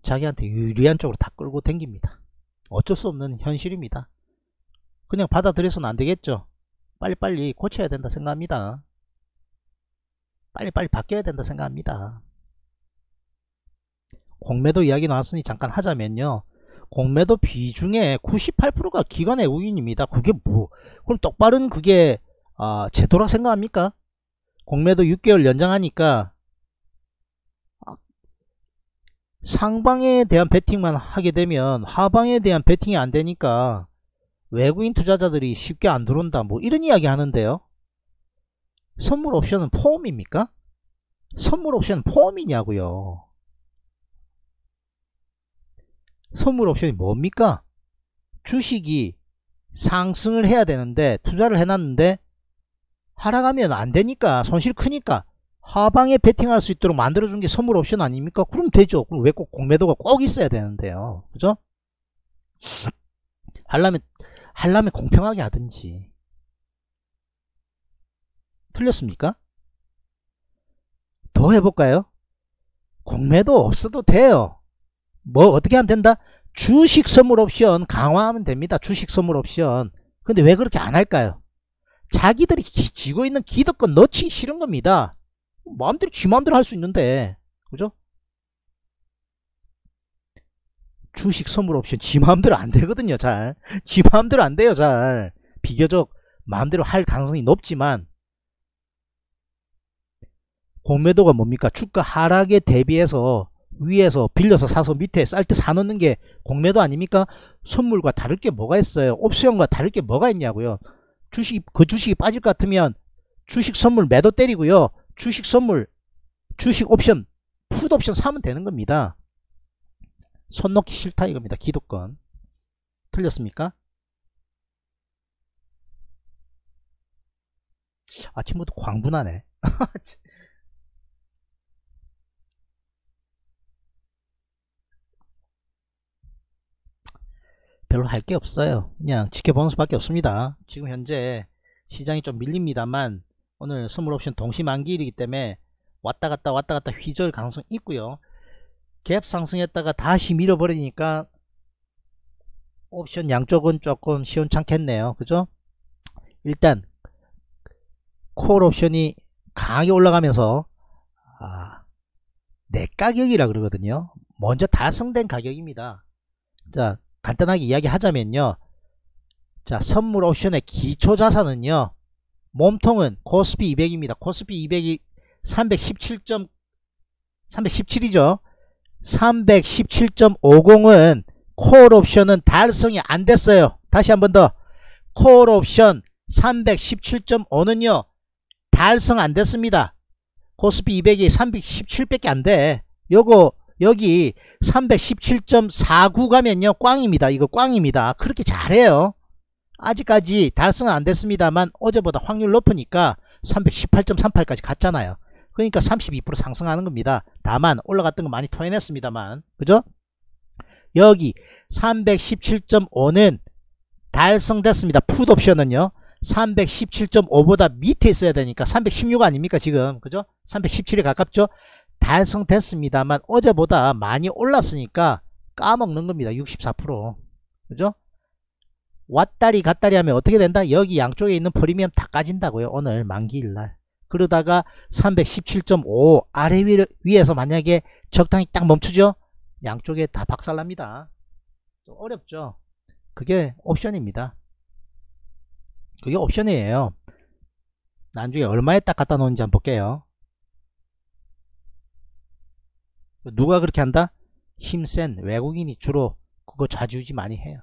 자기한테 유리한 쪽으로 다 끌고 댕깁니다. 어쩔 수 없는 현실입니다. 그냥 받아들여서는 안 되겠죠. 빨리빨리 고쳐야 된다 생각합니다. 빨리빨리 바뀌어야 된다 생각합니다. 공매도 이야기 나왔으니 잠깐 하자면요. 공매도 비중의 98%가 기관의 우인입니다. 그게 뭐 그럼 똑바른 그게 아, 제도라 생각합니까? 공매도 6개월 연장하니까 상방에 대한 베팅만 하게 되면 하방에 대한 베팅이 안 되니까 외국인 투자자들이 쉽게 안 들어온다 뭐 이런 이야기 하는데요 선물 옵션은 포함입니까? 선물 옵션은 포함이냐고요 선물 옵션이 뭡니까? 주식이 상승을 해야 되는데 투자를 해놨는데 하락하면 안 되니까 손실 크니까 하방에 베팅할 수 있도록 만들어준 게 선물 옵션 아닙니까? 그럼 되죠. 그럼 왜 꼭 공매도가 꼭 있어야 되는데요. 그죠? 하려면, 하려면 공평하게 하든지. 틀렸습니까? 더 해볼까요? 공매도 없어도 돼요. 뭐 어떻게 하면 된다? 주식 선물 옵션 강화하면 됩니다. 주식 선물 옵션. 근데 왜 그렇게 안 할까요? 자기들이 쥐고 있는 기득권 넣기 싫은 겁니다. 마음대로 지 마음대로 할 수 있는데 그죠? 주식 선물 옵션 지 마음대로 안 되거든요 잘. 지 마음대로 안 돼요 잘. 비교적 마음대로 할 가능성이 높지만 공매도가 뭡니까? 주가 하락에 대비해서 위에서 빌려서 사서 밑에 쌀 때 사놓는 게 공매도 아닙니까? 선물과 다를 게 뭐가 있어요? 옵션과 다를 게 뭐가 있냐고요? 주식 그 주식이 빠질 것 같으면 주식 선물 매도 때리고요. 주식 선물, 주식 옵션, 푸드 옵션 사면 되는 겁니다. 손 놓기 싫다 이겁니다. 기독권. 틀렸습니까? 아침부터 광분하네. 별로 할 게 없어요. 그냥 지켜보는 수밖에 없습니다. 지금 현재 시장이 좀 밀립니다만 오늘 선물 옵션 동시 만기일이기 때문에 왔다 갔다 왔다 갔다 휘저을 가능성 있고요 갭 상승했다가 다시 밀어버리니까 옵션 양쪽은 조금 시원찮겠네요. 그죠? 일단 콜 옵션이 강하게 올라가면서 아, 내 가격이라 그러거든요. 먼저 달성된 가격입니다. 자 간단하게 이야기하자면요. 자 선물 옵션의 기초 자산은요. 몸통은 코스피 200입니다. 코스피 200이 317점 317이죠. 317.50은 콜 옵션은 달성이 안 됐어요. 다시 한 번 더. 콜 옵션 317.5는요. 달성 안 됐습니다. 코스피 200이 317밖에 안 돼. 요거 여기 317.49 가면요. 꽝입니다. 이거 꽝입니다. 그렇게 잘해요. 아직까지 달성은 안 됐습니다만 어제보다 확률 높으니까 318.38까지 갔잖아요. 그러니까 32% 상승하는 겁니다. 다만 올라갔던 거 많이 토해냈습니다만 그죠? 여기 317.5는 달성됐습니다. 풋옵션은요. 317.5보다 밑에 있어야 되니까 316 아닙니까 지금 그죠? 317에 가깝죠? 달성됐습니다만 어제보다 많이 올랐으니까 까먹는 겁니다. 64% 그죠? 왔다리 갔다리 하면 어떻게 된다? 여기 양쪽에 있는 프리미엄 다 까진다고요. 오늘 만기일날. 그러다가 317.5 아래 위, 위에서 만약에 적당히 딱 멈추죠? 양쪽에 다 박살납니다. 좀 어렵죠? 그게 옵션입니다. 그게 옵션이에요. 나중에 얼마에 딱 갖다 놓은지 한번 볼게요. 누가 그렇게 한다? 힘센 외국인이 주로 그거 좌지우지 많이 해요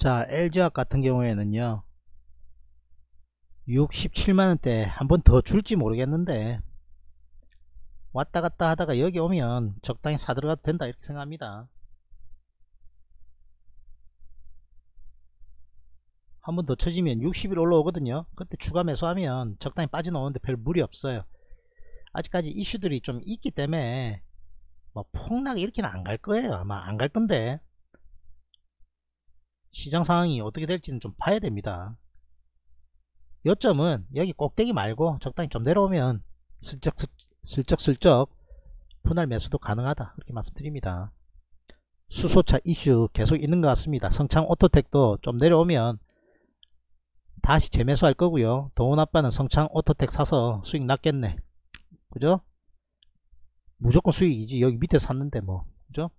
자 LG화학 같은 경우에는요 67만원대 한 번 더 줄지 모르겠는데 왔다갔다 하다가 여기 오면 적당히 사들어가도 된다 이렇게 생각합니다. 한 번 더 쳐지면 60일 올라오거든요. 그때 추가 매수하면 적당히 빠져나오는데 별 무리 없어요. 아직까지 이슈들이 좀 있기 때문에 뭐 폭락 이렇게는 안 갈 거예요. 아마 안 갈 건데 시장 상황이 어떻게 될지는 좀 봐야 됩니다. 요점은 여기 꼭대기 말고 적당히 좀 내려오면 슬쩍 슬쩍 슬쩍 분할 매수도 가능하다 그렇게 말씀드립니다. 수소차 이슈 계속 있는 것 같습니다. 성창 오토텍도 좀 내려오면 다시 재매수할 거고요. 도훈 아빠는 성창 오토텍 사서 수익 났겠네. 그죠? 무조건 수익이지. 여기 밑에 샀는데 뭐. 그죠?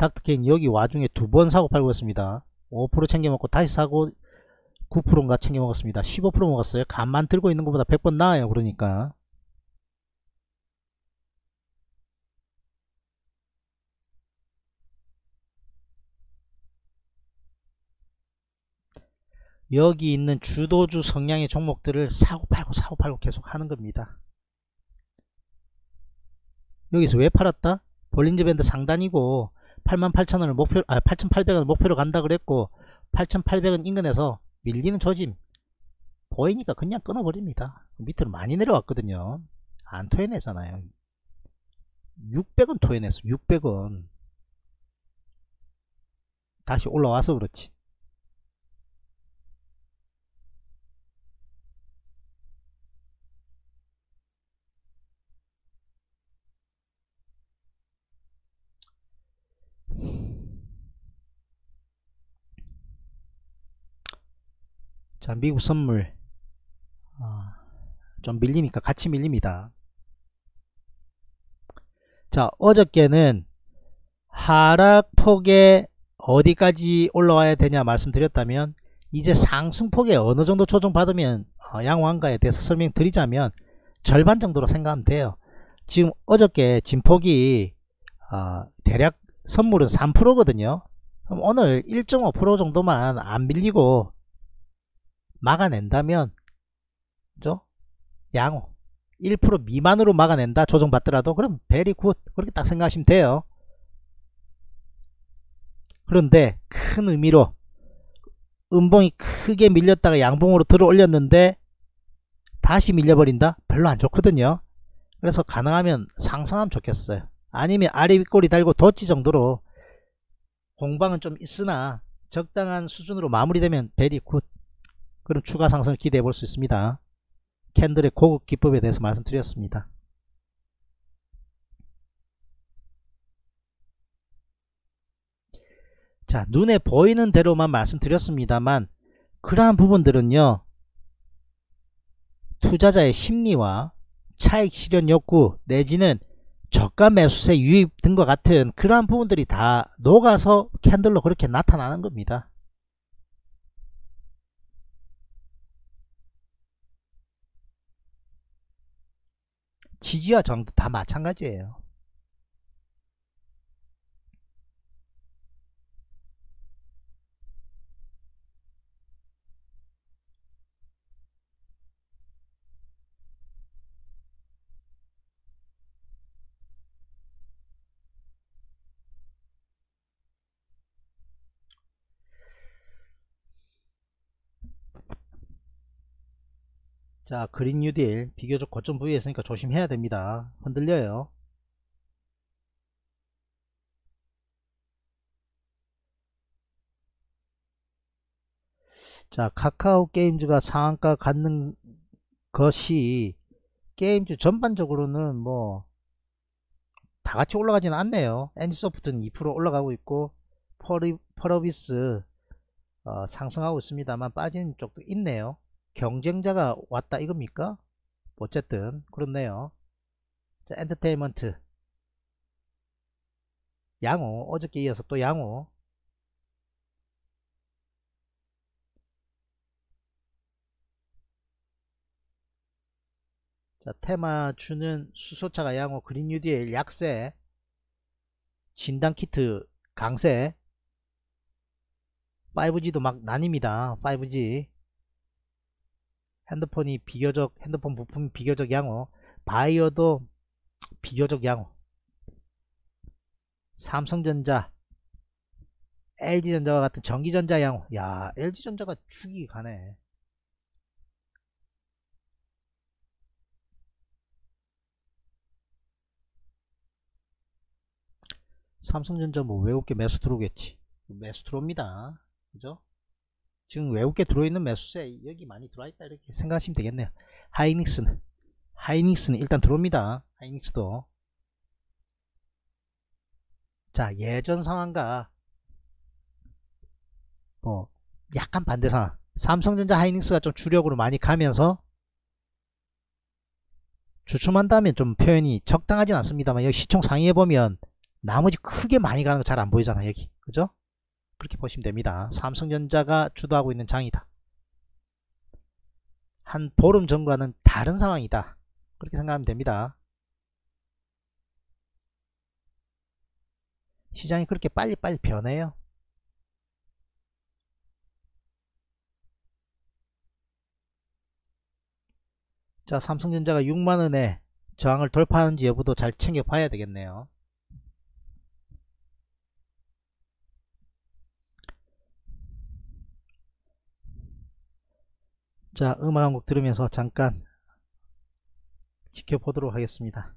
닥터케인 여기 와중에 두 번 사고 팔고 있습니다. 5% 챙겨 먹고 다시 사고 9%인가 챙겨 먹었습니다. 15% 먹었어요. 간만 들고 있는 것보다 100번 나아요. 그러니까. 여기 있는 주도주 성향의 종목들을 사고 팔고 사고 팔고 계속 하는 겁니다. 여기서 왜 팔았다? 볼린저 밴드 상단이고 88,000원을 목표, 아, 8,800원 목표로 간다 그랬고, 8,800원 인근에서 밀리는 조짐. 보이니까 그냥 끊어버립니다. 밑으로 많이 내려왔거든요. 안 토해내잖아요. 600원 토해냈어, 600원. 다시 올라와서 그렇지. 자 미국 선물. 어, 좀 밀리니까? 같이 밀립니다. 자 어저께는 하락폭에 어디까지 올라와야 되냐 말씀드렸다면 이제 상승폭에 어느 정도 조정받으면 어, 양호한가에 대해서 설명드리자면 절반 정도로 생각하면 돼요. 지금 어저께 진폭이 어, 대략 선물은 3%거든요. 그럼 오늘 1.5% 정도만 안 밀리고 막아낸다면 그죠? 양호 1% 미만으로 막아낸다 조정받더라도 그럼 very good 그렇게 딱 생각하시면 돼요. 그런데 큰 의미로 음봉이 크게 밀렸다가 양봉으로 들어 올렸는데 다시 밀려버린다? 별로 안 좋거든요. 그래서 가능하면 상승하면 좋겠어요. 아니면 아래 윗꼬리 달고 도지 정도로 공방은 좀 있으나 적당한 수준으로 마무리되면 very good 그럼 추가 상승을 기대해 볼 수 있습니다. 캔들의 고급 기법에 대해서 말씀드렸습니다. 자 눈에 보이는 대로만 말씀드렸습니다만 그러한 부분들은요 투자자의 심리와 차익 실현 욕구 내지는 저가 매수세 유입 등과 같은 그러한 부분들이 다 녹아서 캔들로 그렇게 나타나는 겁니다. 지지와 저항도 다 마찬가지예요. 자 그린 뉴딜 비교적 고점 부위에 있으니까 조심해야 됩니다. 흔들려요. 자 카카오 게임즈가 상한가 갖는 것이 게임즈 전반적으로는 뭐 다같이 올라가지는 않네요. NG소프트는 2% 올라가고 있고 퍼리, 퍼러비스 어, 상승하고 있습니다만 빠지는 쪽도 있네요 경쟁자가 왔다 이겁니까? 어쨌든 그렇네요. 자, 엔터테인먼트. 양호 어저께 이어서 또 양호. 자 테마 주는 수소차가 양호 그린 뉴딜 약세. 진단키트 강세. 5G도 막 나뉩니다. 5G 핸드폰이 비교적 핸드폰 부품이 비교적 양호 바이어도 비교적 양호. 삼성전자 LG전자와 같은 전기전자 양호. 야 LG전자가 축이 가네. 삼성전자 뭐 외국계 매수 들어오겠지. 매수 들어옵니다. 그죠 지금 외국계 들어있는 매수세 여기 많이 들어와있다 이렇게 생각하시면 되겠네요. 하이닉스는. 하이닉스는 일단 들어옵니다. 하이닉스도. 자 예전 상황과 뭐 약간 반대 상황. 삼성전자 하이닉스가 좀 주력으로 많이 가면서 주춤한다면 좀 표현이 적당하진 않습니다만 여기 시총 상위에 보면 나머지 크게 많이 가는 거 잘 안 보이잖아 여기. 그죠 그렇게 보시면 됩니다. 삼성전자가 주도하고 있는 장이다. 한 보름 전과는 다른 상황이다. 그렇게 생각하면 됩니다. 시장이 그렇게 빨리빨리 변해요. 자 삼성전자가 6만원에 저항을 돌파하는지 여부도 잘 챙겨봐야 되겠네요. 자 음악 한 곡 들으면서 잠깐 지켜보도록 하겠습니다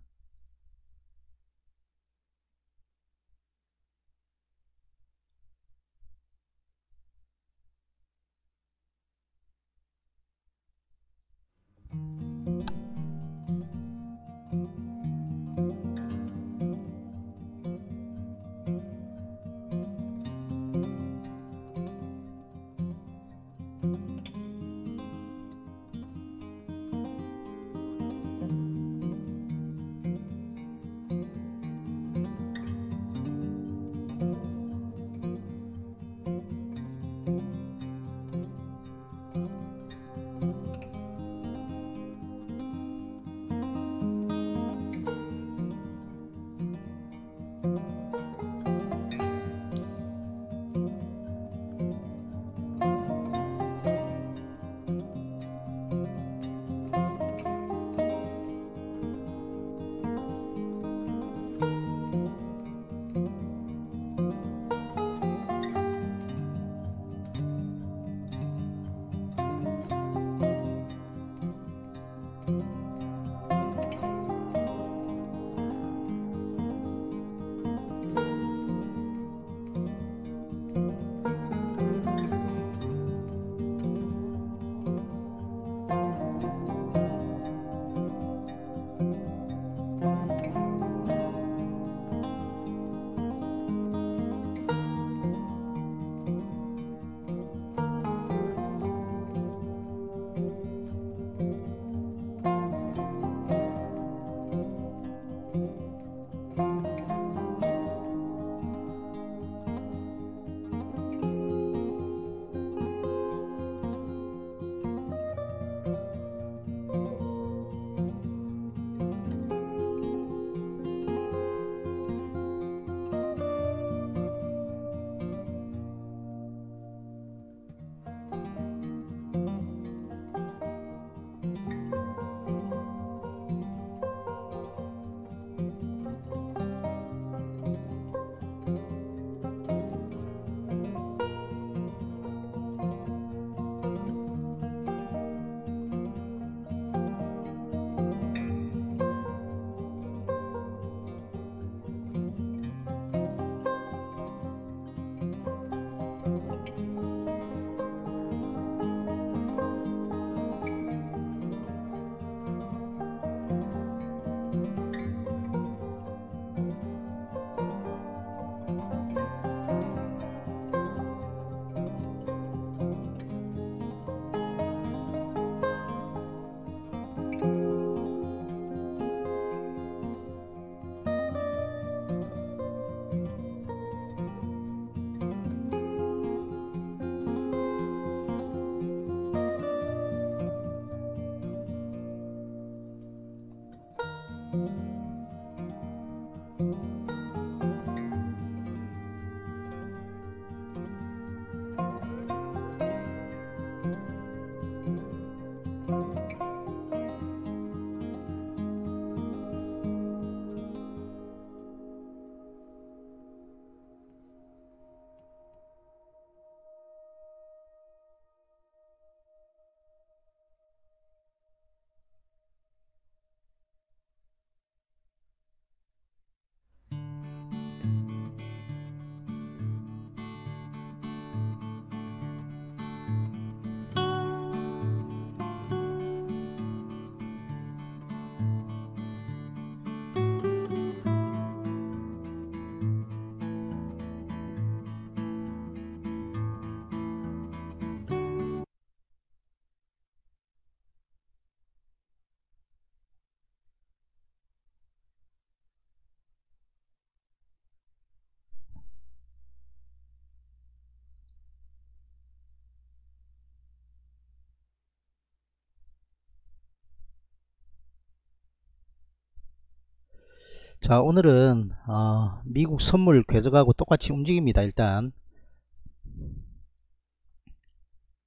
자 오늘은 어, 미국 선물 궤적하고 똑같이 움직입니다 일단.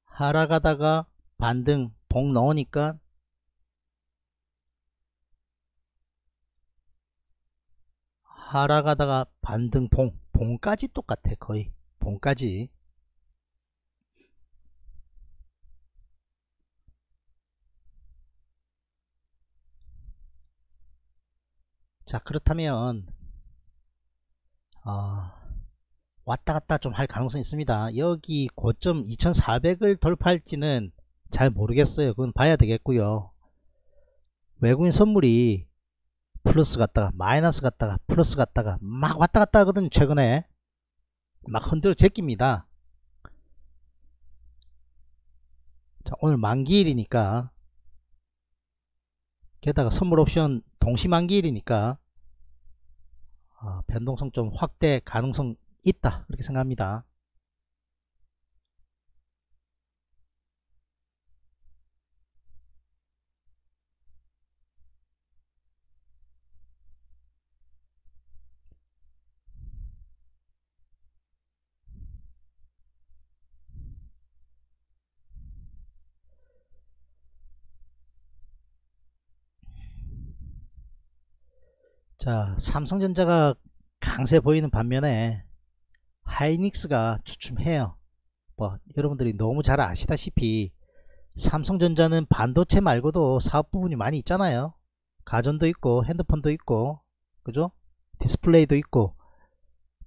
하락하다가 반등 봉 넣으니까. 하락하다가 반등 봉 봉까지 똑같아 거의. 봉까지 자 그렇다면 어, 왔다갔다 좀 할 가능성이 있습니다. 여기 고점 2400을 돌파할지는 잘 모르겠어요. 그건 봐야 되겠고요. 외국인 선물이 플러스 갔다가 마이너스 갔다가 플러스 갔다가 막 왔다 갔다 하거든요 최근에. 막 흔들어 제낍니다. 자 오늘 만기일이니까 게다가 선물 옵션 동시만기일이니까 어, 변동성 좀 확대 가능성 있다. 그렇게 생각합니다 자 삼성전자가 강세 보이는 반면에 하이닉스가 주춤해요. 뭐 여러분들이 너무 잘 아시다시피 삼성전자는 반도체 말고도 사업 부분이 많이 있잖아요. 가전도 있고 핸드폰도 있고 그죠? 디스플레이도 있고.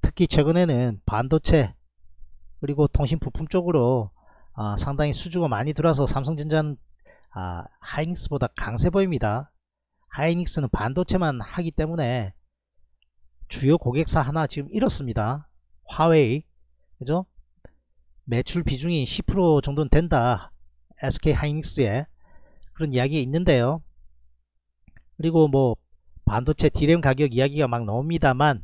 특히 최근에는 반도체 그리고 통신 부품 쪽으로 아, 상당히 수주가 많이 들어와서 삼성전자는 아, 하이닉스보다 강세 보입니다 하이닉스는 반도체만 하기 때문에 주요 고객사 하나 지금 잃었습니다. 화웨이 그죠? 매출 비중이 10% 정도는 된다. SK 하이닉스에 그런 이야기 있는데요. 그리고 뭐 반도체 디램 가격 이야기가 막 나옵니다만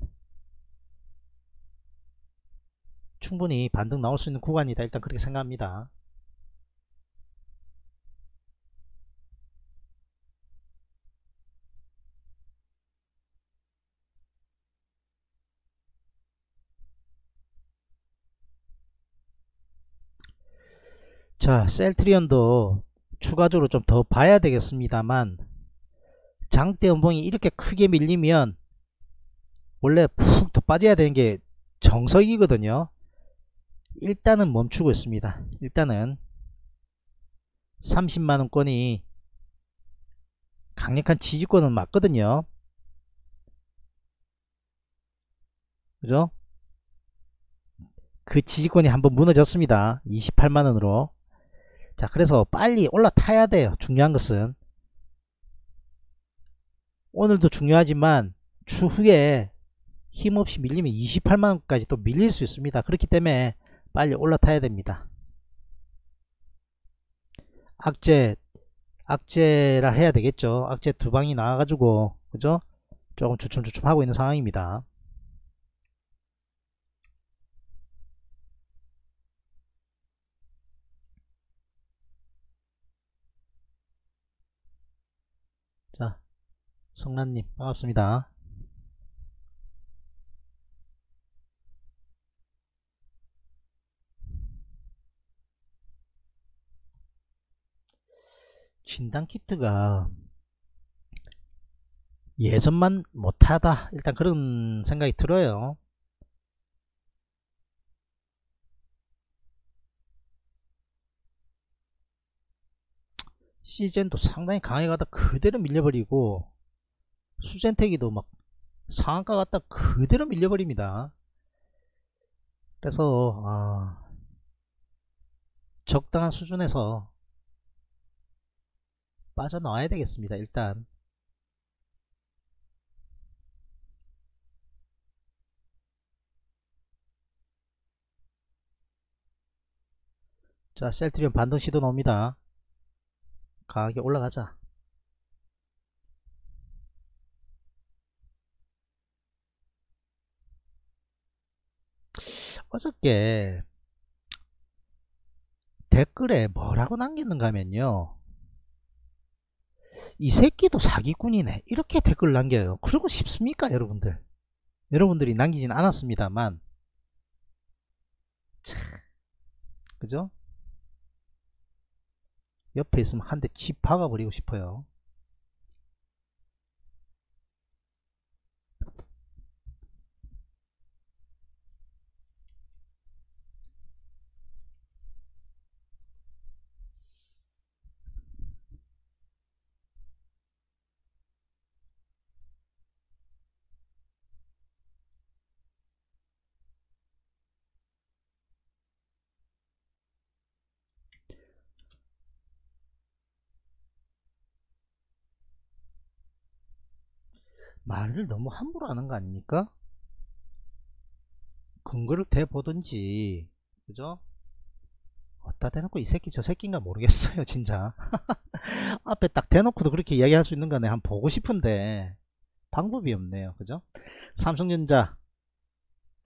충분히 반등 나올 수 있는 구간이다. 일단 그렇게 생각합니다. 자 셀트리온도 추가적으로 좀 더 봐야 되겠습니다만 장대 연봉이 이렇게 크게 밀리면 원래 푹 더 빠져야 되는 게 정석이거든요. 일단은 멈추고 있습니다. 일단은 30만원권이 강력한 지지권은 맞거든요. 그죠? 그 지지권이 한번 무너졌습니다. 28만원으로 자 그래서 빨리 올라타야 돼요. 중요한 것은. 오늘도 중요하지만 추후에 힘없이 밀리면 28만원까지 또 밀릴 수 있습니다. 그렇기 때문에 빨리 올라타야 됩니다. 악재 악재라 해야 되겠죠. 악재 두 방이 나와가지고 그죠? 조금 주춤주춤 하고 있는 상황입니다 자, 성란님 반갑습니다. 진단키트가 예전만 못하다 일단 그런 생각이 들어요 시젠도 상당히 강해 가다 그대로 밀려버리고 수젠택이도 막 상한가 갔다 그대로 밀려버립니다. 그래서 아, 적당한 수준에서 빠져나와야 되겠습니다 일단. 자 셀트리온 반등 시도 나옵니다. 강하게 올라가자 어저께 댓글에 뭐라고 남겼는가 하면요. 이 새끼도 사기꾼이네. 이렇게 댓글 남겨요. 그러고 싶습니까 여러분들? 여러분들이 남기진 않았습니다만. 참 그죠? 옆에 있으면 한 대 집 박아버리고 싶어요 말을 너무 함부로 하는 거 아닙니까? 근거를 대보든지 그죠? 어따 대놓고 이 새끼 저 새끼인가 모르겠어요 진짜 앞에 딱 대놓고도 그렇게 이야기할 수 있는 거네 한 보고 싶은데 방법이 없네요 그죠? 삼성전자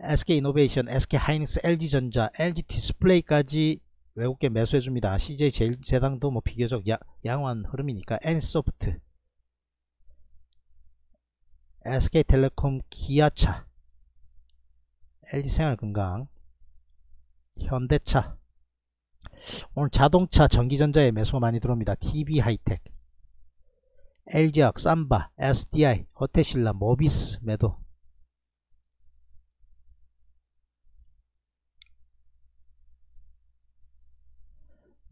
SK이노베이션, SK하이닉스, LG전자, LG 디스플레이까지 외국계 매수해줍니다. CJ제일제당도 뭐 비교적 야, 양호한 흐름이니까 N소프트 SK텔레콤 기아차 LG생활건강 현대차 오늘 자동차 전기전자에 매수가 많이 들어옵니다. TB하이텍 LG학 삼바 SDI 호테신라 모비스 매도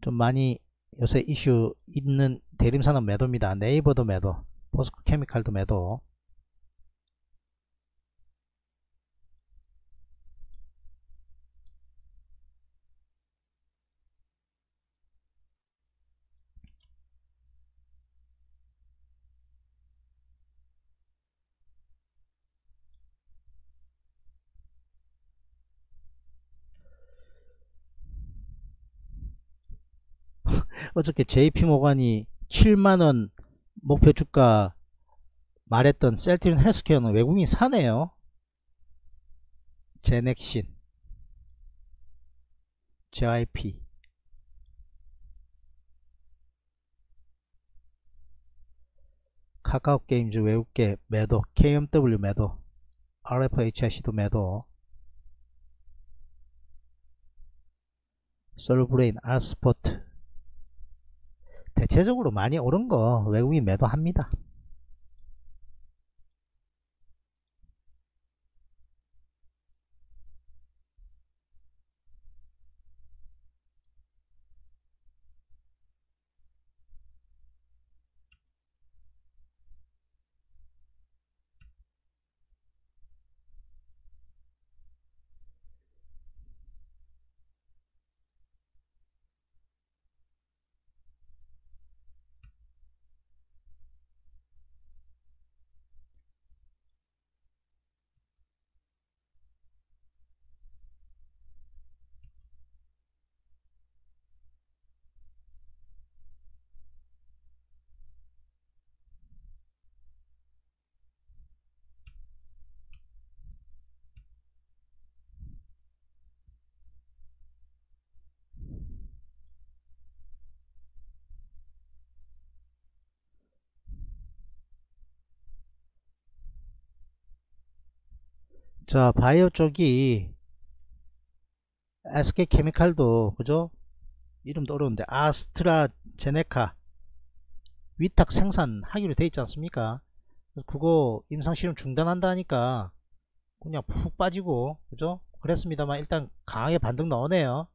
좀 많이 요새 이슈 있는 대림산업 매도입니다. 네이버도 매도 포스코 케미칼도 매도 어저께 JP모간이 7만원 목표 주가 말했던 셀트리온 헬스케어는 외국인이 사네요. 제넥신. JIP 카카오 게임즈 외국계 매도 KMW 매도 RFHIC도 매도. 솔브레인 R스포트 대체적으로 많이 오른 거 외국인 매도합니다. 자 바이오 쪽이 SK케미칼도 그죠? 이름도 어려운데 아스트라제네카 위탁 생산하기로 돼 있지 않습니까? 그거 임상실험 중단한다 하니까 그냥 푹 빠지고 그죠? 그랬습니다만 일단 강하게 반등 나오네요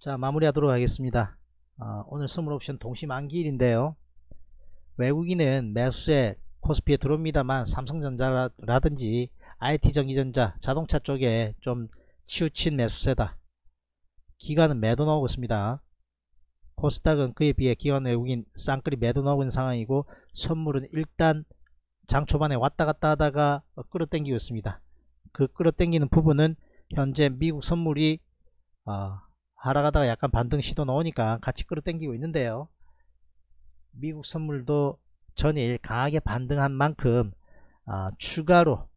자 마무리하도록 하겠습니다. 어, 오늘 선물옵션 동시 만기일인데요. 외국인은 매수세 코스피에 들어옵니다만 삼성전자라든지 IT전기전자 자동차 쪽에 좀 치우친 매수세다. 기관은 매도 나오고 있습니다. 코스닥은 그에 비해 기관 외국인 쌍끌이 매도 나오고 있는 상황이고 선물은 일단 장 초반에 왔다 갔다 하다가 끌어당기고 있습니다. 그 끌어당기는 부분은 현재 미국 선물이 어, 하락하다가 약간 반등 시도 나오니까 같이 끌어당기고 있는데요. 미국 선물도 전일 강하게 반등한 만큼 아, 추가로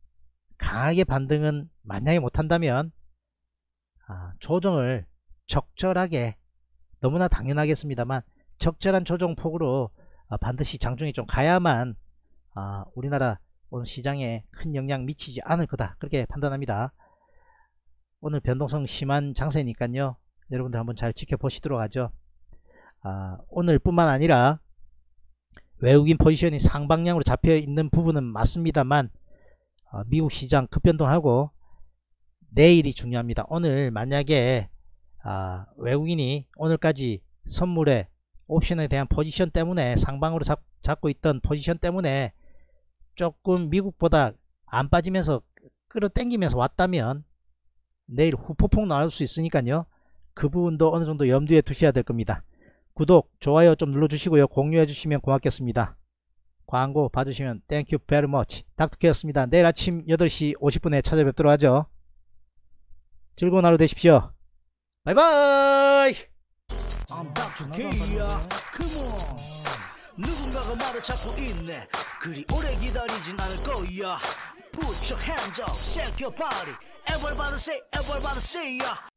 강하게 반등은 만약에 못한다면 아, 조정을 적절하게 너무나 당연하겠습니다만 적절한 조정 폭으로 아, 반드시 장중에 좀 가야만 아, 우리나라 오늘 시장에 큰 영향 미치지 않을 거다. 그렇게 판단합니다. 오늘 변동성 심한 장세니까요 여러분들 한번 잘 지켜보시도록 하죠 아, 오늘 뿐만 아니라 외국인 포지션이 상방향으로 잡혀 있는 부분은 맞습니다만 어, 미국 시장 급변동하고 내일이 중요합니다. 오늘 만약에 아, 외국인이 오늘까지 선물에 옵션에 대한 포지션 때문에 상방으로 잡, 잡고 있던 포지션 때문에 조금 미국보다 안 빠지면서 끌어당기면서 왔다면 내일 후폭풍 나올 수 있으니까요. 그 부분도 어느 정도 염두에 두셔야 될 겁니다. 구독, 좋아요 좀 눌러주시고요. 공유해 주시면 고맙겠습니다. 광고 봐주시면 thank you very much 닥터케였습니다. 내일 아침 8시 50분에 찾아뵙도록 하죠. 즐거운 하루 되십시오. 바이바이 누군가가 말을 찾고 있네 그리 오래 기다리진 않을 거야 Put your hands up, shake your body Everybody say, everybody say ya